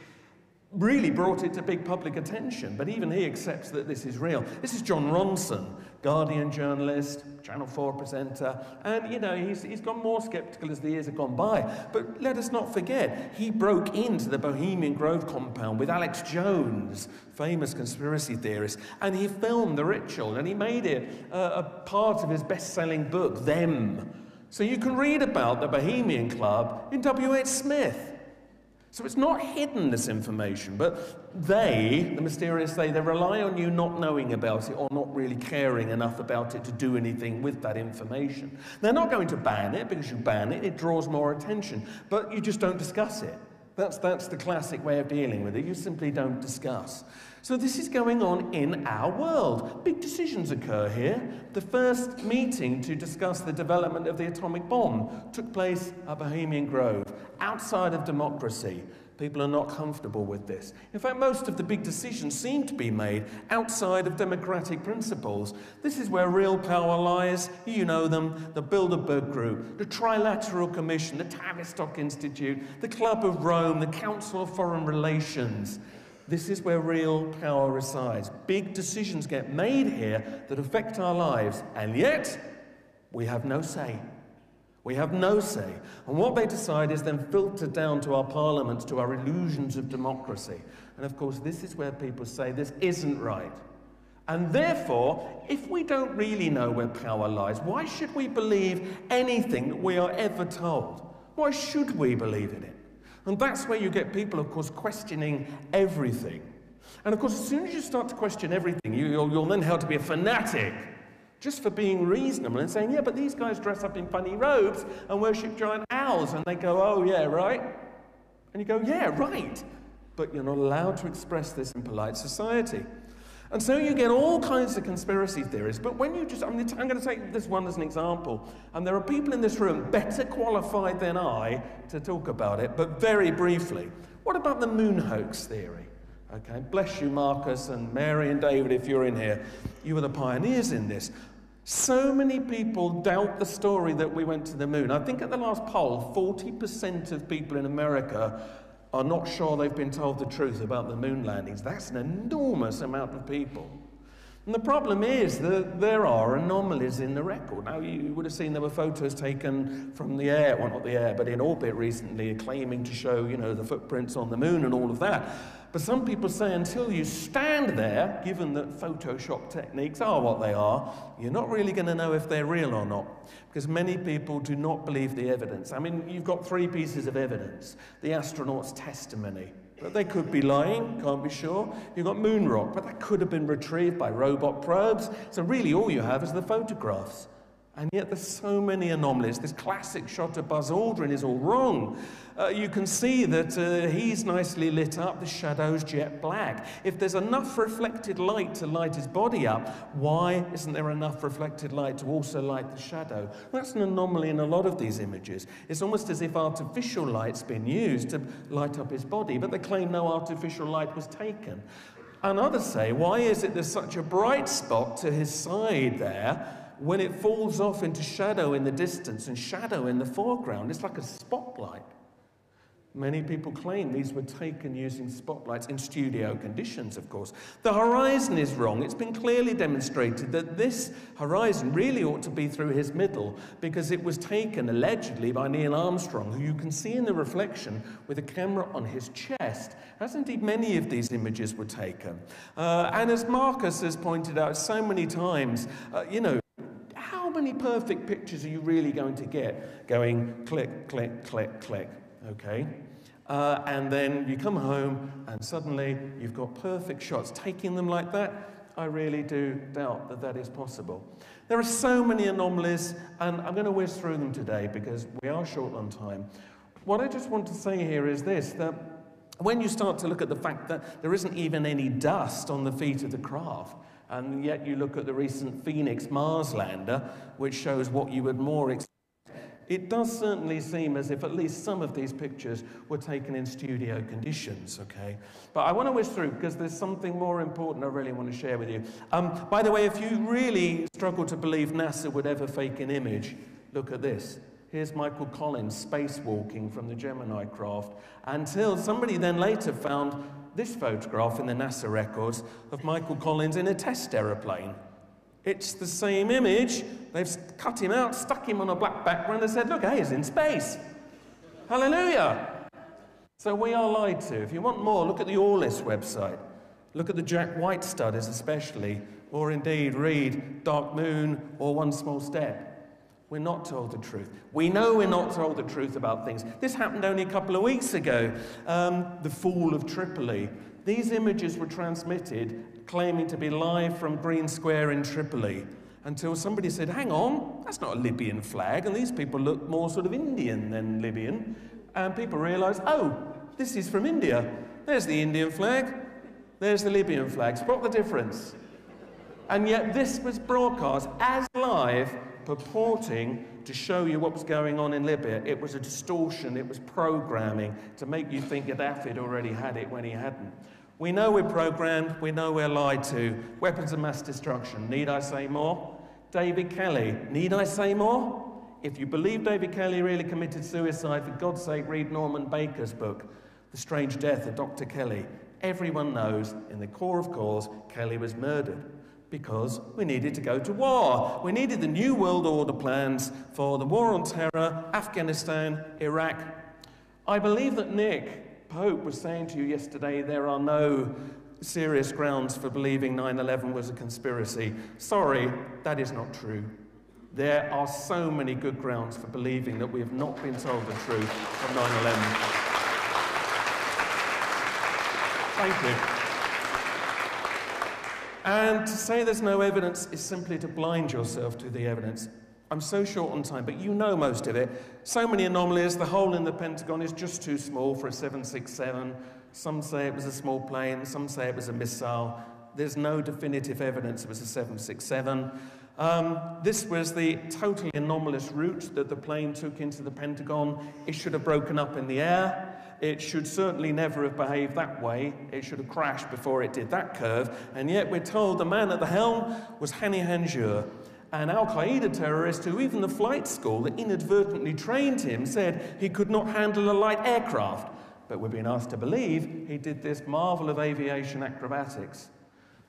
really brought it to big public attention, but even he accepts that this is real. This is Jon Ronson, Guardian journalist, Channel 4 presenter, and you know, he's, he's gone more skeptical as the years have gone by. But let us not forget, he broke into the Bohemian Grove compound with Alex Jones, famous conspiracy theorist, and he filmed the ritual and he made it uh, a part of his best selling book, Them. So you can read about the Bohemian Club in W.H. Smith. So it's not hidden, this information, but they, the mysterious they, they rely on you not knowing about it or not really caring enough about it to do anything with that information. They're not going to ban it because you ban it, it draws more attention, but you just don't discuss it. That's, that's the classic way of dealing with it. You simply don't discuss. So this is going on in our world. Big decisions occur here. The first meeting to discuss the development of the atomic bomb took place at Bohemian Grove, outside of democracy. People are not comfortable with this. In fact, most of the big decisions seem to be made outside of democratic principles. This is where real power lies. You know them the Bilderberg Group, the Trilateral Commission, the Tavistock Institute, the Club of Rome, the Council of Foreign Relations. This is where real power resides. Big decisions get made here that affect our lives, and yet we have no say. We have no say. And what they decide is then filtered down to our parliaments, to our illusions of democracy. And of course, this is where people say this isn't right. And therefore, if we don't really know where power lies, why should we believe anything that we are ever told? Why should we believe in it? And that's where you get people, of course, questioning everything. And of course, as soon as you start to question everything, you, will you'll then held to be a fanatic just for being reasonable and saying, yeah, but these guys dress up in funny robes and worship giant owls. And they go, oh, yeah, right? And you go, yeah, right. But you're not allowed to express this in polite society. And so you get all kinds of conspiracy theories. But when you just, I mean, I'm going to take this one as an example. And there are people in this room better qualified than I to talk about it, but very briefly. What about the moon hoax theory? Okay, bless you, Marcus and Mary and David, if you're in here. You were the pioneers in this. So many people doubt the story that we went to the moon. I think at the last poll, 40% of people in America are not sure they've been told the truth about the moon landings. That's an enormous amount of people. And the problem is that there are anomalies in the record. Now, you would have seen there were photos taken from the air, well, not the air, but in orbit recently, claiming to show, you know, the footprints on the moon and all of that. But some people say until you stand there, given that Photoshop techniques are what they are, you're not really going to know if they're real or not. Because many people do not believe the evidence. I mean, you've got three pieces of evidence the astronaut's testimony. But they could be lying, can't be sure. You've got moon rock, but that could have been retrieved by robot probes. So, really, all you have is the photographs. And yet there's so many anomalies. This classic shot of Buzz Aldrin is all wrong. Uh, you can see that uh, he's nicely lit up, the shadow's jet black. If there's enough reflected light to light his body up, why isn't there enough reflected light to also light the shadow? That's an anomaly in a lot of these images. It's almost as if artificial light's been used to light up his body, but they claim no artificial light was taken. And others say, why is it there's such a bright spot to his side there? when it falls off into shadow in the distance and shadow in the foreground. It's like a spotlight. Many people claim these were taken using spotlights in studio conditions, of course. The horizon is wrong. It's been clearly demonstrated that this horizon really ought to be through his middle because it was taken allegedly by Neil Armstrong, who you can see in the reflection with a camera on his chest, as indeed many of these images were taken. Uh, and as Marcus has pointed out so many times, uh, you know, how many perfect pictures are you really going to get going click, click, click, click? Okay? Uh, and then you come home and suddenly you've got perfect shots. Taking them like that, I really do doubt that that is possible. There are so many anomalies, and I'm going to whiz through them today because we are short on time. What I just want to say here is this that when you start to look at the fact that there isn't even any dust on the feet of the craft, and yet you look at the recent Phoenix Mars lander, which shows what you would more expect it does certainly seem as if at least some of these pictures were taken in studio conditions, okay? But I want to wish through because there's something more important I really want to share with you. Um, by the way, if you really struggle to believe NASA would ever fake an image, look at this. Here's Michael Collins spacewalking from the Gemini craft until somebody then later found this photograph in the NASA records of Michael Collins in a test aeroplane. It's the same image. They've cut him out, stuck him on a black background, and said, Look, hey, he's in space. Hallelujah. So we are lied to. If you want more, look at the Aulis website. Look at the Jack White studies, especially, or indeed read Dark Moon or One Small Step. We're not told the truth. We know we're not told the truth about things. This happened only a couple of weeks ago. Um, the fall of Tripoli. These images were transmitted claiming to be live from Green Square in Tripoli until somebody said, Hang on, that's not a Libyan flag, and these people look more sort of Indian than Libyan. And people realized, Oh, this is from India. There's the Indian flag, there's the Libyan flag. Spot the difference. And yet, this was broadcast as live, purporting to show you what was going on in Libya. It was a distortion, it was programming to make you think Gaddafi had already had it when he hadn't. We know we're programmed, we know we're lied to. Weapons of mass destruction. Need I say more? David Kelly. Need I say more? If you believe David Kelly really committed suicide, for God's sake, read Norman Baker's book, The Strange Death of Dr. Kelly. Everyone knows, in the core of cause, Kelly was murdered because we needed to go to war. We needed the New World Order plans for the war on terror, Afghanistan, Iraq. I believe that Nick Pope was saying to you yesterday there are no serious grounds for believing 9 11 was a conspiracy. Sorry, that is not true. There are so many good grounds for believing that we have not been told the truth of 9 11. Thank you. And to say there's no evidence is simply to blind yourself to the evidence. I'm so short on time, but you know most of it. So many anomalies. The hole in the Pentagon is just too small for a 767. Some say it was a small plane, some say it was a missile. There's no definitive evidence it was a 767. Um, this was the totally anomalous route that the plane took into the Pentagon. It should have broken up in the air. It should certainly never have behaved that way. It should have crashed before it did that curve. And yet we're told the man at the helm was Hani Hanjour, an Al Qaeda terrorist who, even the flight school that inadvertently trained him, said he could not handle a light aircraft but we're being asked to believe he did this marvel of aviation acrobatics.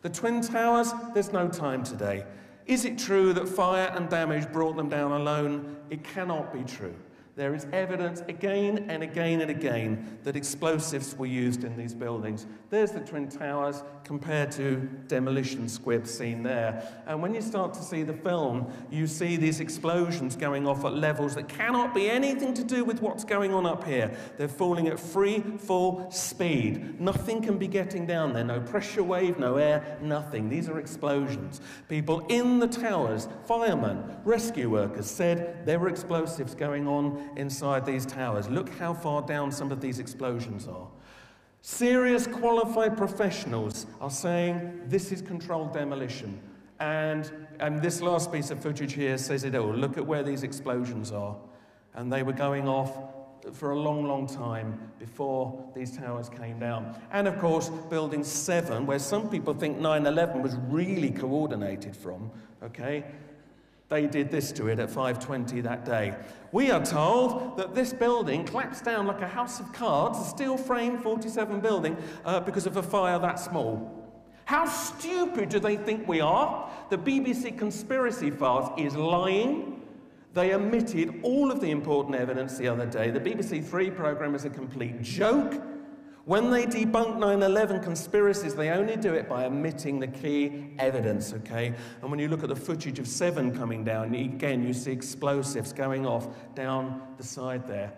The Twin Towers, there's no time today. Is it true that fire and damage brought them down alone? It cannot be true. There is evidence again and again and again that explosives were used in these buildings. There's the Twin Towers compared to demolition squibs seen there. And when you start to see the film, you see these explosions going off at levels that cannot be anything to do with what's going on up here. They're falling at free fall speed. Nothing can be getting down there. No pressure wave, no air, nothing. These are explosions. People in the towers, firemen, rescue workers said there were explosives going on inside these towers. Look how far down some of these explosions are. Serious qualified professionals are saying this is controlled demolition. And, and this last piece of footage here says it all. Look at where these explosions are. And they were going off for a long, long time before these towers came down. And of course, Building 7, where some people think 9 11 was really coordinated from, okay? They did this to it at 5:20 that day. We are told that this building collapsed down like a house of cards, a steel frame 47 building, uh, because of a fire that small. How stupid do they think we are? The BBC conspiracy farce is lying. They omitted all of the important evidence the other day. The BBC Three programme is a complete joke. When they debunk 9 11 conspiracies, they only do it by omitting the key evidence, okay? And when you look at the footage of 7 coming down, again, you see explosives going off down the side there.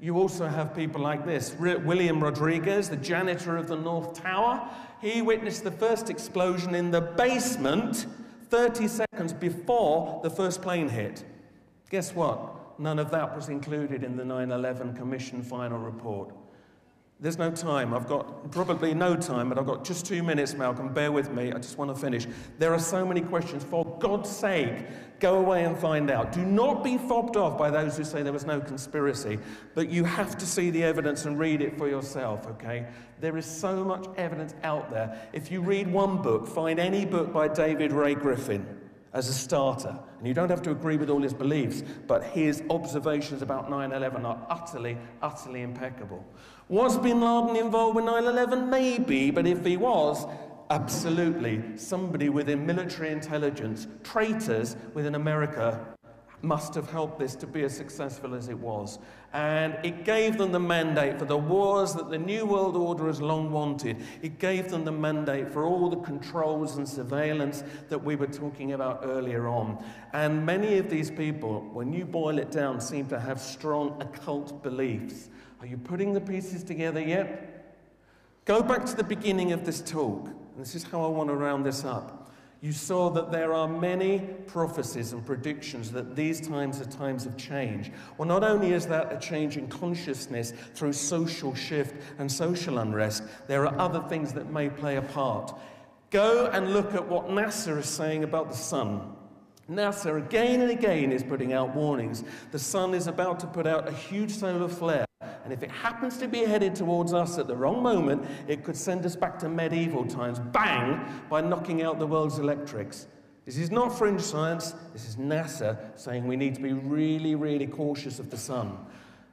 You also have people like this William Rodriguez, the janitor of the North Tower. He witnessed the first explosion in the basement 30 seconds before the first plane hit. Guess what? None of that was included in the 9 11 Commission final report. There's no time. I've got probably no time, but I've got just two minutes, Malcolm. Bear with me. I just want to finish. There are so many questions. For God's sake, go away and find out. Do not be fobbed off by those who say there was no conspiracy, but you have to see the evidence and read it for yourself, okay? There is so much evidence out there. If you read one book, find any book by David Ray Griffin as a starter. And you don't have to agree with all his beliefs, but his observations about 9 11 are utterly, utterly impeccable. Was bin Laden involved with 9 11? Maybe, but if he was, absolutely. Somebody within military intelligence, traitors within America, must have helped this to be as successful as it was. And it gave them the mandate for the wars that the New World Order has long wanted. It gave them the mandate for all the controls and surveillance that we were talking about earlier on. And many of these people, when you boil it down, seem to have strong occult beliefs. Are you putting the pieces together yet? Go back to the beginning of this talk. And this is how I want to round this up. You saw that there are many prophecies and predictions that these times are times of change. Well, not only is that a change in consciousness through social shift and social unrest, there are other things that may play a part. Go and look at what NASA is saying about the sun. NASA again and again is putting out warnings. The sun is about to put out a huge solar flare. And if it happens to be headed towards us at the wrong moment, it could send us back to medieval times, bang, by knocking out the world's electrics. This is not fringe science, this is NASA saying we need to be really, really cautious of the sun.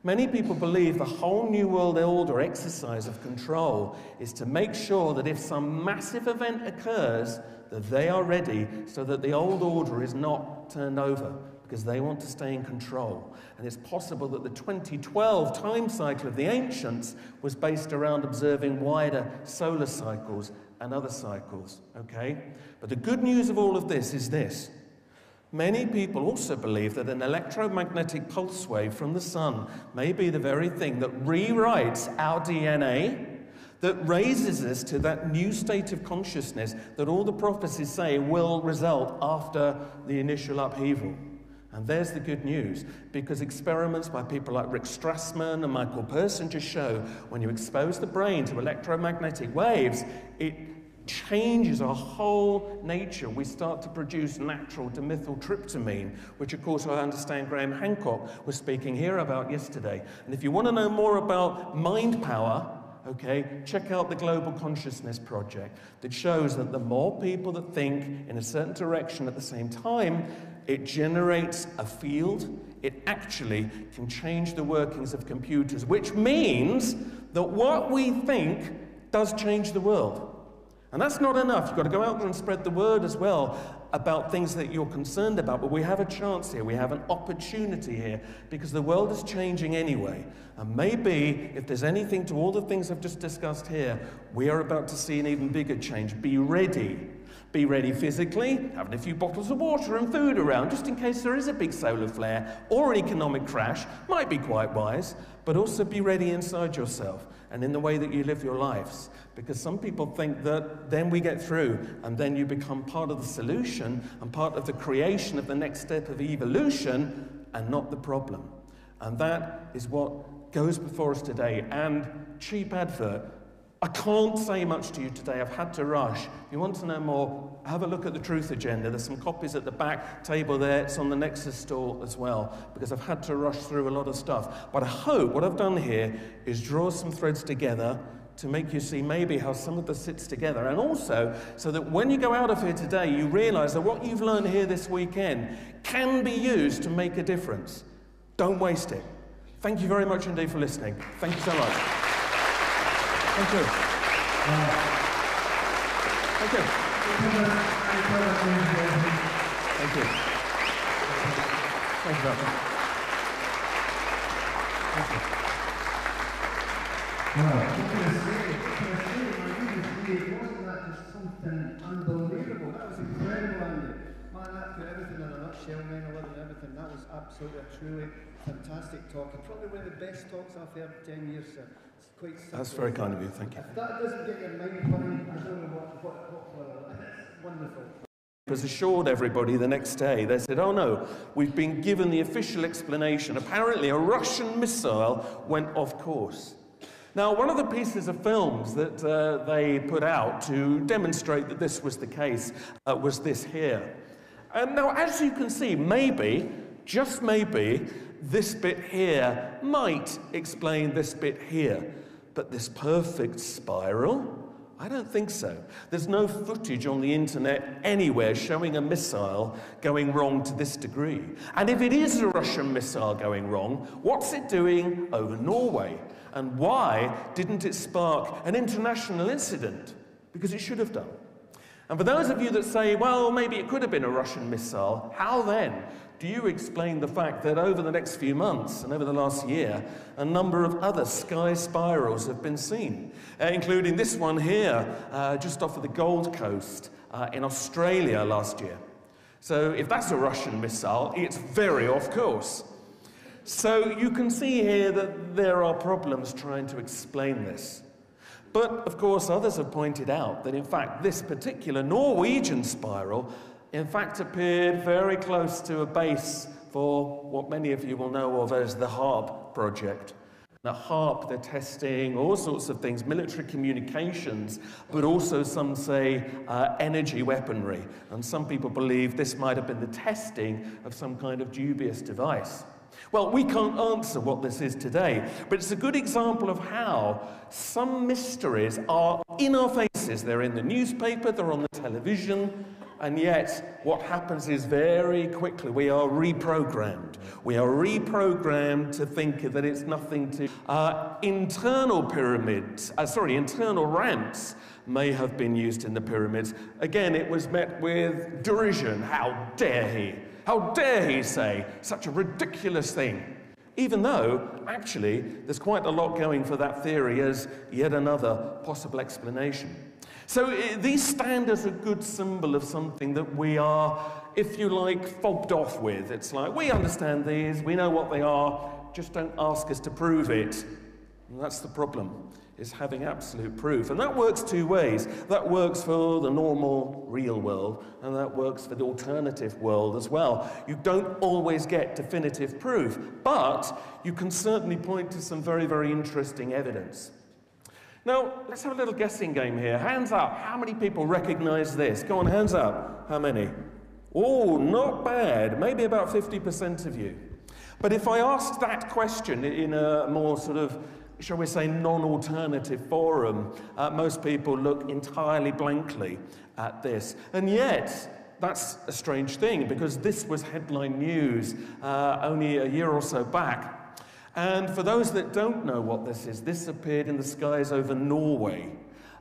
Many people believe the whole New World Order exercise of control is to make sure that if some massive event occurs, that they are ready so that the old order is not turned over. Because they want to stay in control. And it's possible that the 2012 time cycle of the ancients was based around observing wider solar cycles and other cycles, okay? But the good news of all of this is this. Many people also believe that an electromagnetic pulse wave from the sun may be the very thing that rewrites our DNA, that raises us to that new state of consciousness that all the prophecies say will result after the initial upheaval. And there's the good news, because experiments by people like Rick Strassman and Michael Persinger show when you expose the brain to electromagnetic waves, it changes our whole nature. We start to produce natural dimethyltryptamine, which, of course, I understand Graham Hancock was speaking here about yesterday. And if you want to know more about mind power, okay, check out the Global Consciousness Project that shows that the more people that think in a certain direction at the same time, it generates a field. It actually can change the workings of computers, which means that what we think does change the world. And that's not enough. You've got to go out there and spread the word as well about things that you're concerned about. But we have a chance here. We have an opportunity here because the world is changing anyway. And maybe if there's anything to all the things I've just discussed here, we are about to see an even bigger change. Be ready. Be ready physically, having a few bottles of water and food around, just in case there is a big solar flare or an economic crash, might be quite wise, but also be ready inside yourself and in the way that you live your lives. Because some people think that then we get through and then you become part of the solution and part of the creation of the next step of evolution and not the problem. And that is what goes before us today. And cheap advert. I can't say much to you today. I've had to rush. If you want to know more, have a look at the Truth Agenda. There's some copies at the back table there. It's on the Nexus store as well, because I've had to rush through a lot of stuff. But I hope what I've done here is draw some threads together to make you see maybe how some of this sits together. And also, so that when you go out of here today, you realize that what you've learned here this weekend can be used to make a difference. Don't waste it. Thank you very much indeed for listening. Thank you so much. Thank you. Thank you. Thank you. Thank you. Thank you. Just something unbelievable? That was incredible, Andy. Man, that put everything in a nutshell, 9 11, everything. That was absolutely truly fantastic talk. And probably one of the best talks I've heard 10 years, sir. It's quite simple. That's very kind of you. Thank you. If that doesn't get your mind running, I don't know what, what, what. It's wonderful. was assured everybody the next day. They said, Oh no, we've been given the official explanation. Apparently, a Russian missile went off course. Now, one of the pieces of films that uh, they put out to demonstrate that this was the case uh, was this here. And now, as you can see, maybe, just maybe, this bit here might explain this bit here. But this perfect spiral, I don't think so. There's no footage on the internet anywhere showing a missile going wrong to this degree. And if it is a Russian missile going wrong, what's it doing over Norway? And why didn't it spark an international incident? Because it should have done. And for those of you that say, well, maybe it could have been a Russian missile, how then do you explain the fact that over the next few months and over the last year, a number of other sky spirals have been seen, uh, including this one here, uh, just off of the Gold Coast uh, in Australia last year? So, if that's a Russian missile, it's very off course. So, you can see here that there are problems trying to explain this. But of course, others have pointed out that in fact, this particular Norwegian spiral, in fact, appeared very close to a base for what many of you will know of as the HAARP project. Now, HAARP, they're testing all sorts of things, military communications, but also some say uh, energy weaponry. And some people believe this might have been the testing of some kind of dubious device. Well, we can't answer what this is today, but it's a good example of how some mysteries are in our faces. They're in the newspaper, they're on the television, and yet what happens is very quickly we are reprogrammed. We are reprogrammed to think that it's nothing to. Uh, internal pyramids, uh, sorry, internal ramps may have been used in the pyramids. Again, it was met with derision. How dare he? How dare he say such a ridiculous thing? Even though, actually, there's quite a lot going for that theory as yet another possible explanation. So uh, these stand as a good symbol of something that we are, if you like, fobbed off with. It's like, we understand these, we know what they are, just don't ask us to prove it. And that's the problem is having absolute proof. And that works two ways. That works for the normal real world, and that works for the alternative world as well. You don't always get definitive proof, but you can certainly point to some very, very interesting evidence. Now, let's have a little guessing game here. Hands up. How many people recognize this? Go on, hands up. How many? Oh, not bad. Maybe about 50% of you. But if I asked that question in a more sort of shall we say, non alternative forum, uh, most people look entirely blankly at this. And yet, that's a strange thing because this was headline news uh, only a year or so back. And for those that don't know what this is, this appeared in the skies over Norway.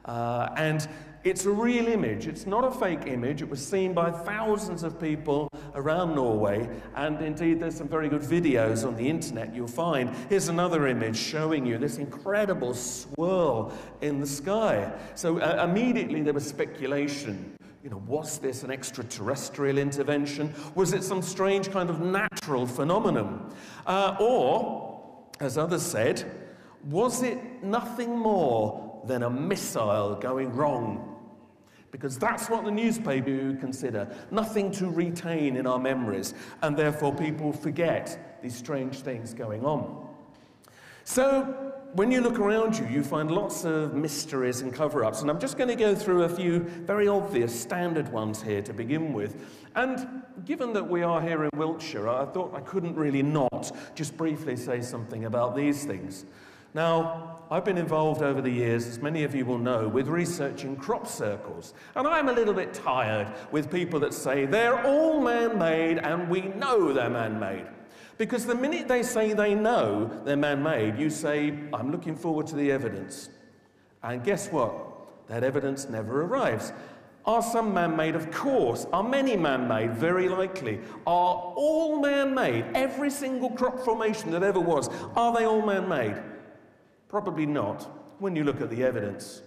Uh, and it's a real image. It's not a fake image. It was seen by thousands of people around Norway. And indeed, there's some very good videos on the internet you'll find. Here's another image showing you this incredible swirl in the sky. So uh, immediately there was speculation. You know, was this an extraterrestrial intervention? Was it some strange kind of natural phenomenon? Uh, or, as others said, was it nothing more than a missile going wrong because that's what the newspaper would consider nothing to retain in our memories, and therefore people forget these strange things going on. So, when you look around you, you find lots of mysteries and cover ups, and I'm just going to go through a few very obvious standard ones here to begin with. And given that we are here in Wiltshire, I thought I couldn't really not just briefly say something about these things. Now, I've been involved over the years, as many of you will know, with researching crop circles. And I'm a little bit tired with people that say they're all man made and we know they're man made. Because the minute they say they know they're man made, you say, I'm looking forward to the evidence. And guess what? That evidence never arrives. Are some man made? Of course. Are many man made? Very likely. Are all man made? Every single crop formation that ever was, are they all man made? Probably not, when you look at the evidence.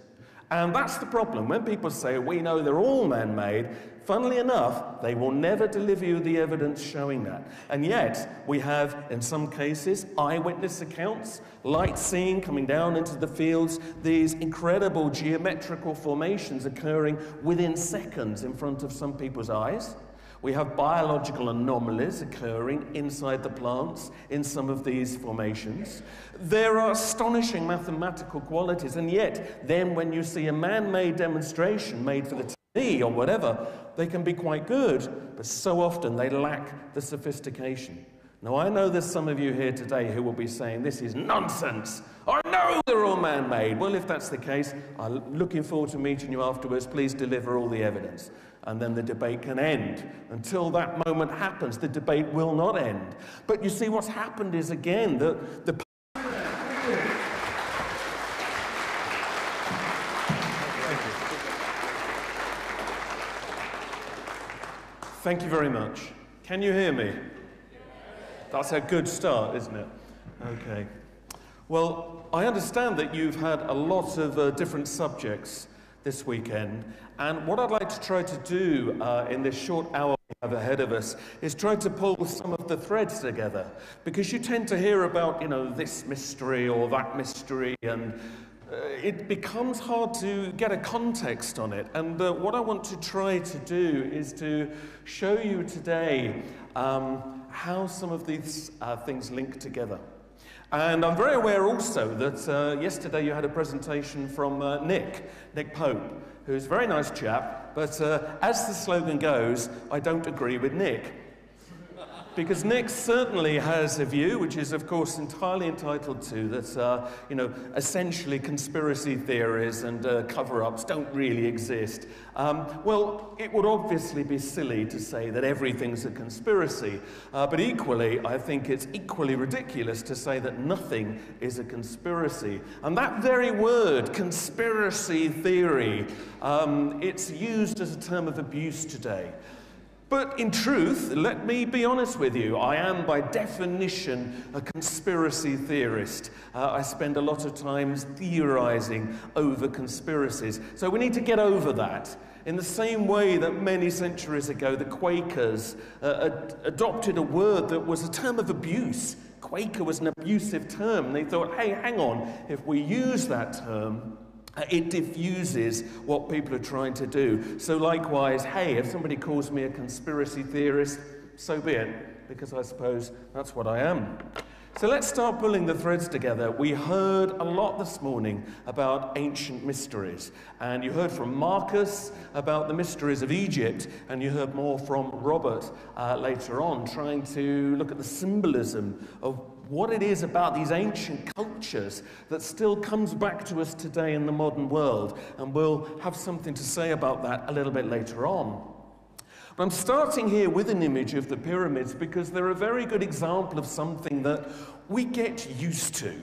And that's the problem. When people say, we know they're all man made, funnily enough, they will never deliver you the evidence showing that. And yet, we have, in some cases, eyewitness accounts, light seen coming down into the fields, these incredible geometrical formations occurring within seconds in front of some people's eyes. We have biological anomalies occurring inside the plants in some of these formations. There are astonishing mathematical qualities, and yet, then when you see a man made demonstration made for the TV or whatever, they can be quite good, but so often they lack the sophistication. Now, I know there's some of you here today who will be saying, This is nonsense. I know they're all man made. Well, if that's the case, I'm looking forward to meeting you afterwards. Please deliver all the evidence and then the debate can end. Until that moment happens, the debate will not end. But you see, what's happened is again that the Thank you very much. Can you hear me? That's a good start, isn't it? Okay. Well, I understand that you've had a lot of uh, different subjects this weekend. And what I'd like to try to do uh, in this short hour we have ahead of us is try to pull some of the threads together. Because you tend to hear about, you know, this mystery or that mystery, and uh, it becomes hard to get a context on it. And uh, what I want to try to do is to show you today um, how some of these uh, things link together. And I'm very aware also that uh, yesterday you had a presentation from uh, Nick, Nick Pope, who's a very nice chap, but uh, as the slogan goes, I don't agree with Nick. Because Nick certainly has a view, which is, of course, entirely entitled to, that, uh, you know, essentially conspiracy theories and uh, cover ups don't really exist. Um, well, it would obviously be silly to say that everything's a conspiracy, uh, but equally, I think it's equally ridiculous to say that nothing is a conspiracy. And that very word, conspiracy theory, um, it's used as a term of abuse today. But in truth, let me be honest with you, I am by definition a conspiracy theorist. Uh, I spend a lot of times theorizing over conspiracies. So we need to get over that. In the same way that many centuries ago the Quakers uh, ad- adopted a word that was a term of abuse. Quaker was an abusive term. They thought, hey, hang on, if we use that term, it diffuses what people are trying to do. So, likewise, hey, if somebody calls me a conspiracy theorist, so be it, because I suppose that's what I am. So, let's start pulling the threads together. We heard a lot this morning about ancient mysteries, and you heard from Marcus about the mysteries of Egypt, and you heard more from Robert uh, later on, trying to look at the symbolism of what it is about these ancient cultures that still comes back to us today in the modern world. And we'll have something to say about that a little bit later on. But I'm starting here with an image of the pyramids because they're a very good example of something that we get used to.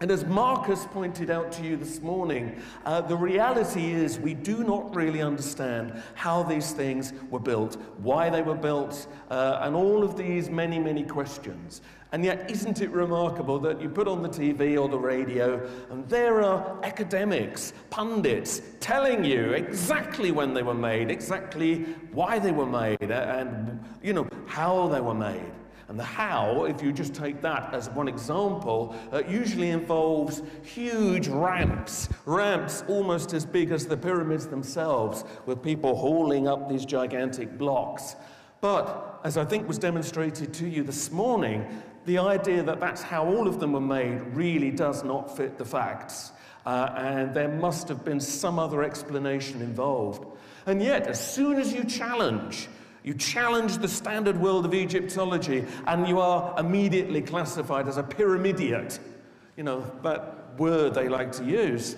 And as Marcus pointed out to you this morning, uh, the reality is we do not really understand how these things were built, why they were built, uh, and all of these many, many questions. And yet, isn't it remarkable that you put on the TV or the radio and there are academics, pundits, telling you exactly when they were made, exactly why they were made, and, you know, how they were made. And the how, if you just take that as one example, uh, usually involves huge ramps, ramps almost as big as the pyramids themselves, with people hauling up these gigantic blocks. But as I think was demonstrated to you this morning, the idea that that's how all of them were made really does not fit the facts. Uh, and there must have been some other explanation involved. And yet, as soon as you challenge you challenge the standard world of Egyptology, and you are immediately classified as a pyramidiot. You know, that word they like to use.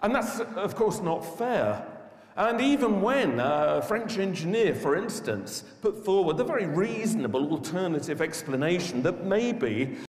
And that's, of course, not fair. And even when a French engineer, for instance, put forward the very reasonable alternative explanation that maybe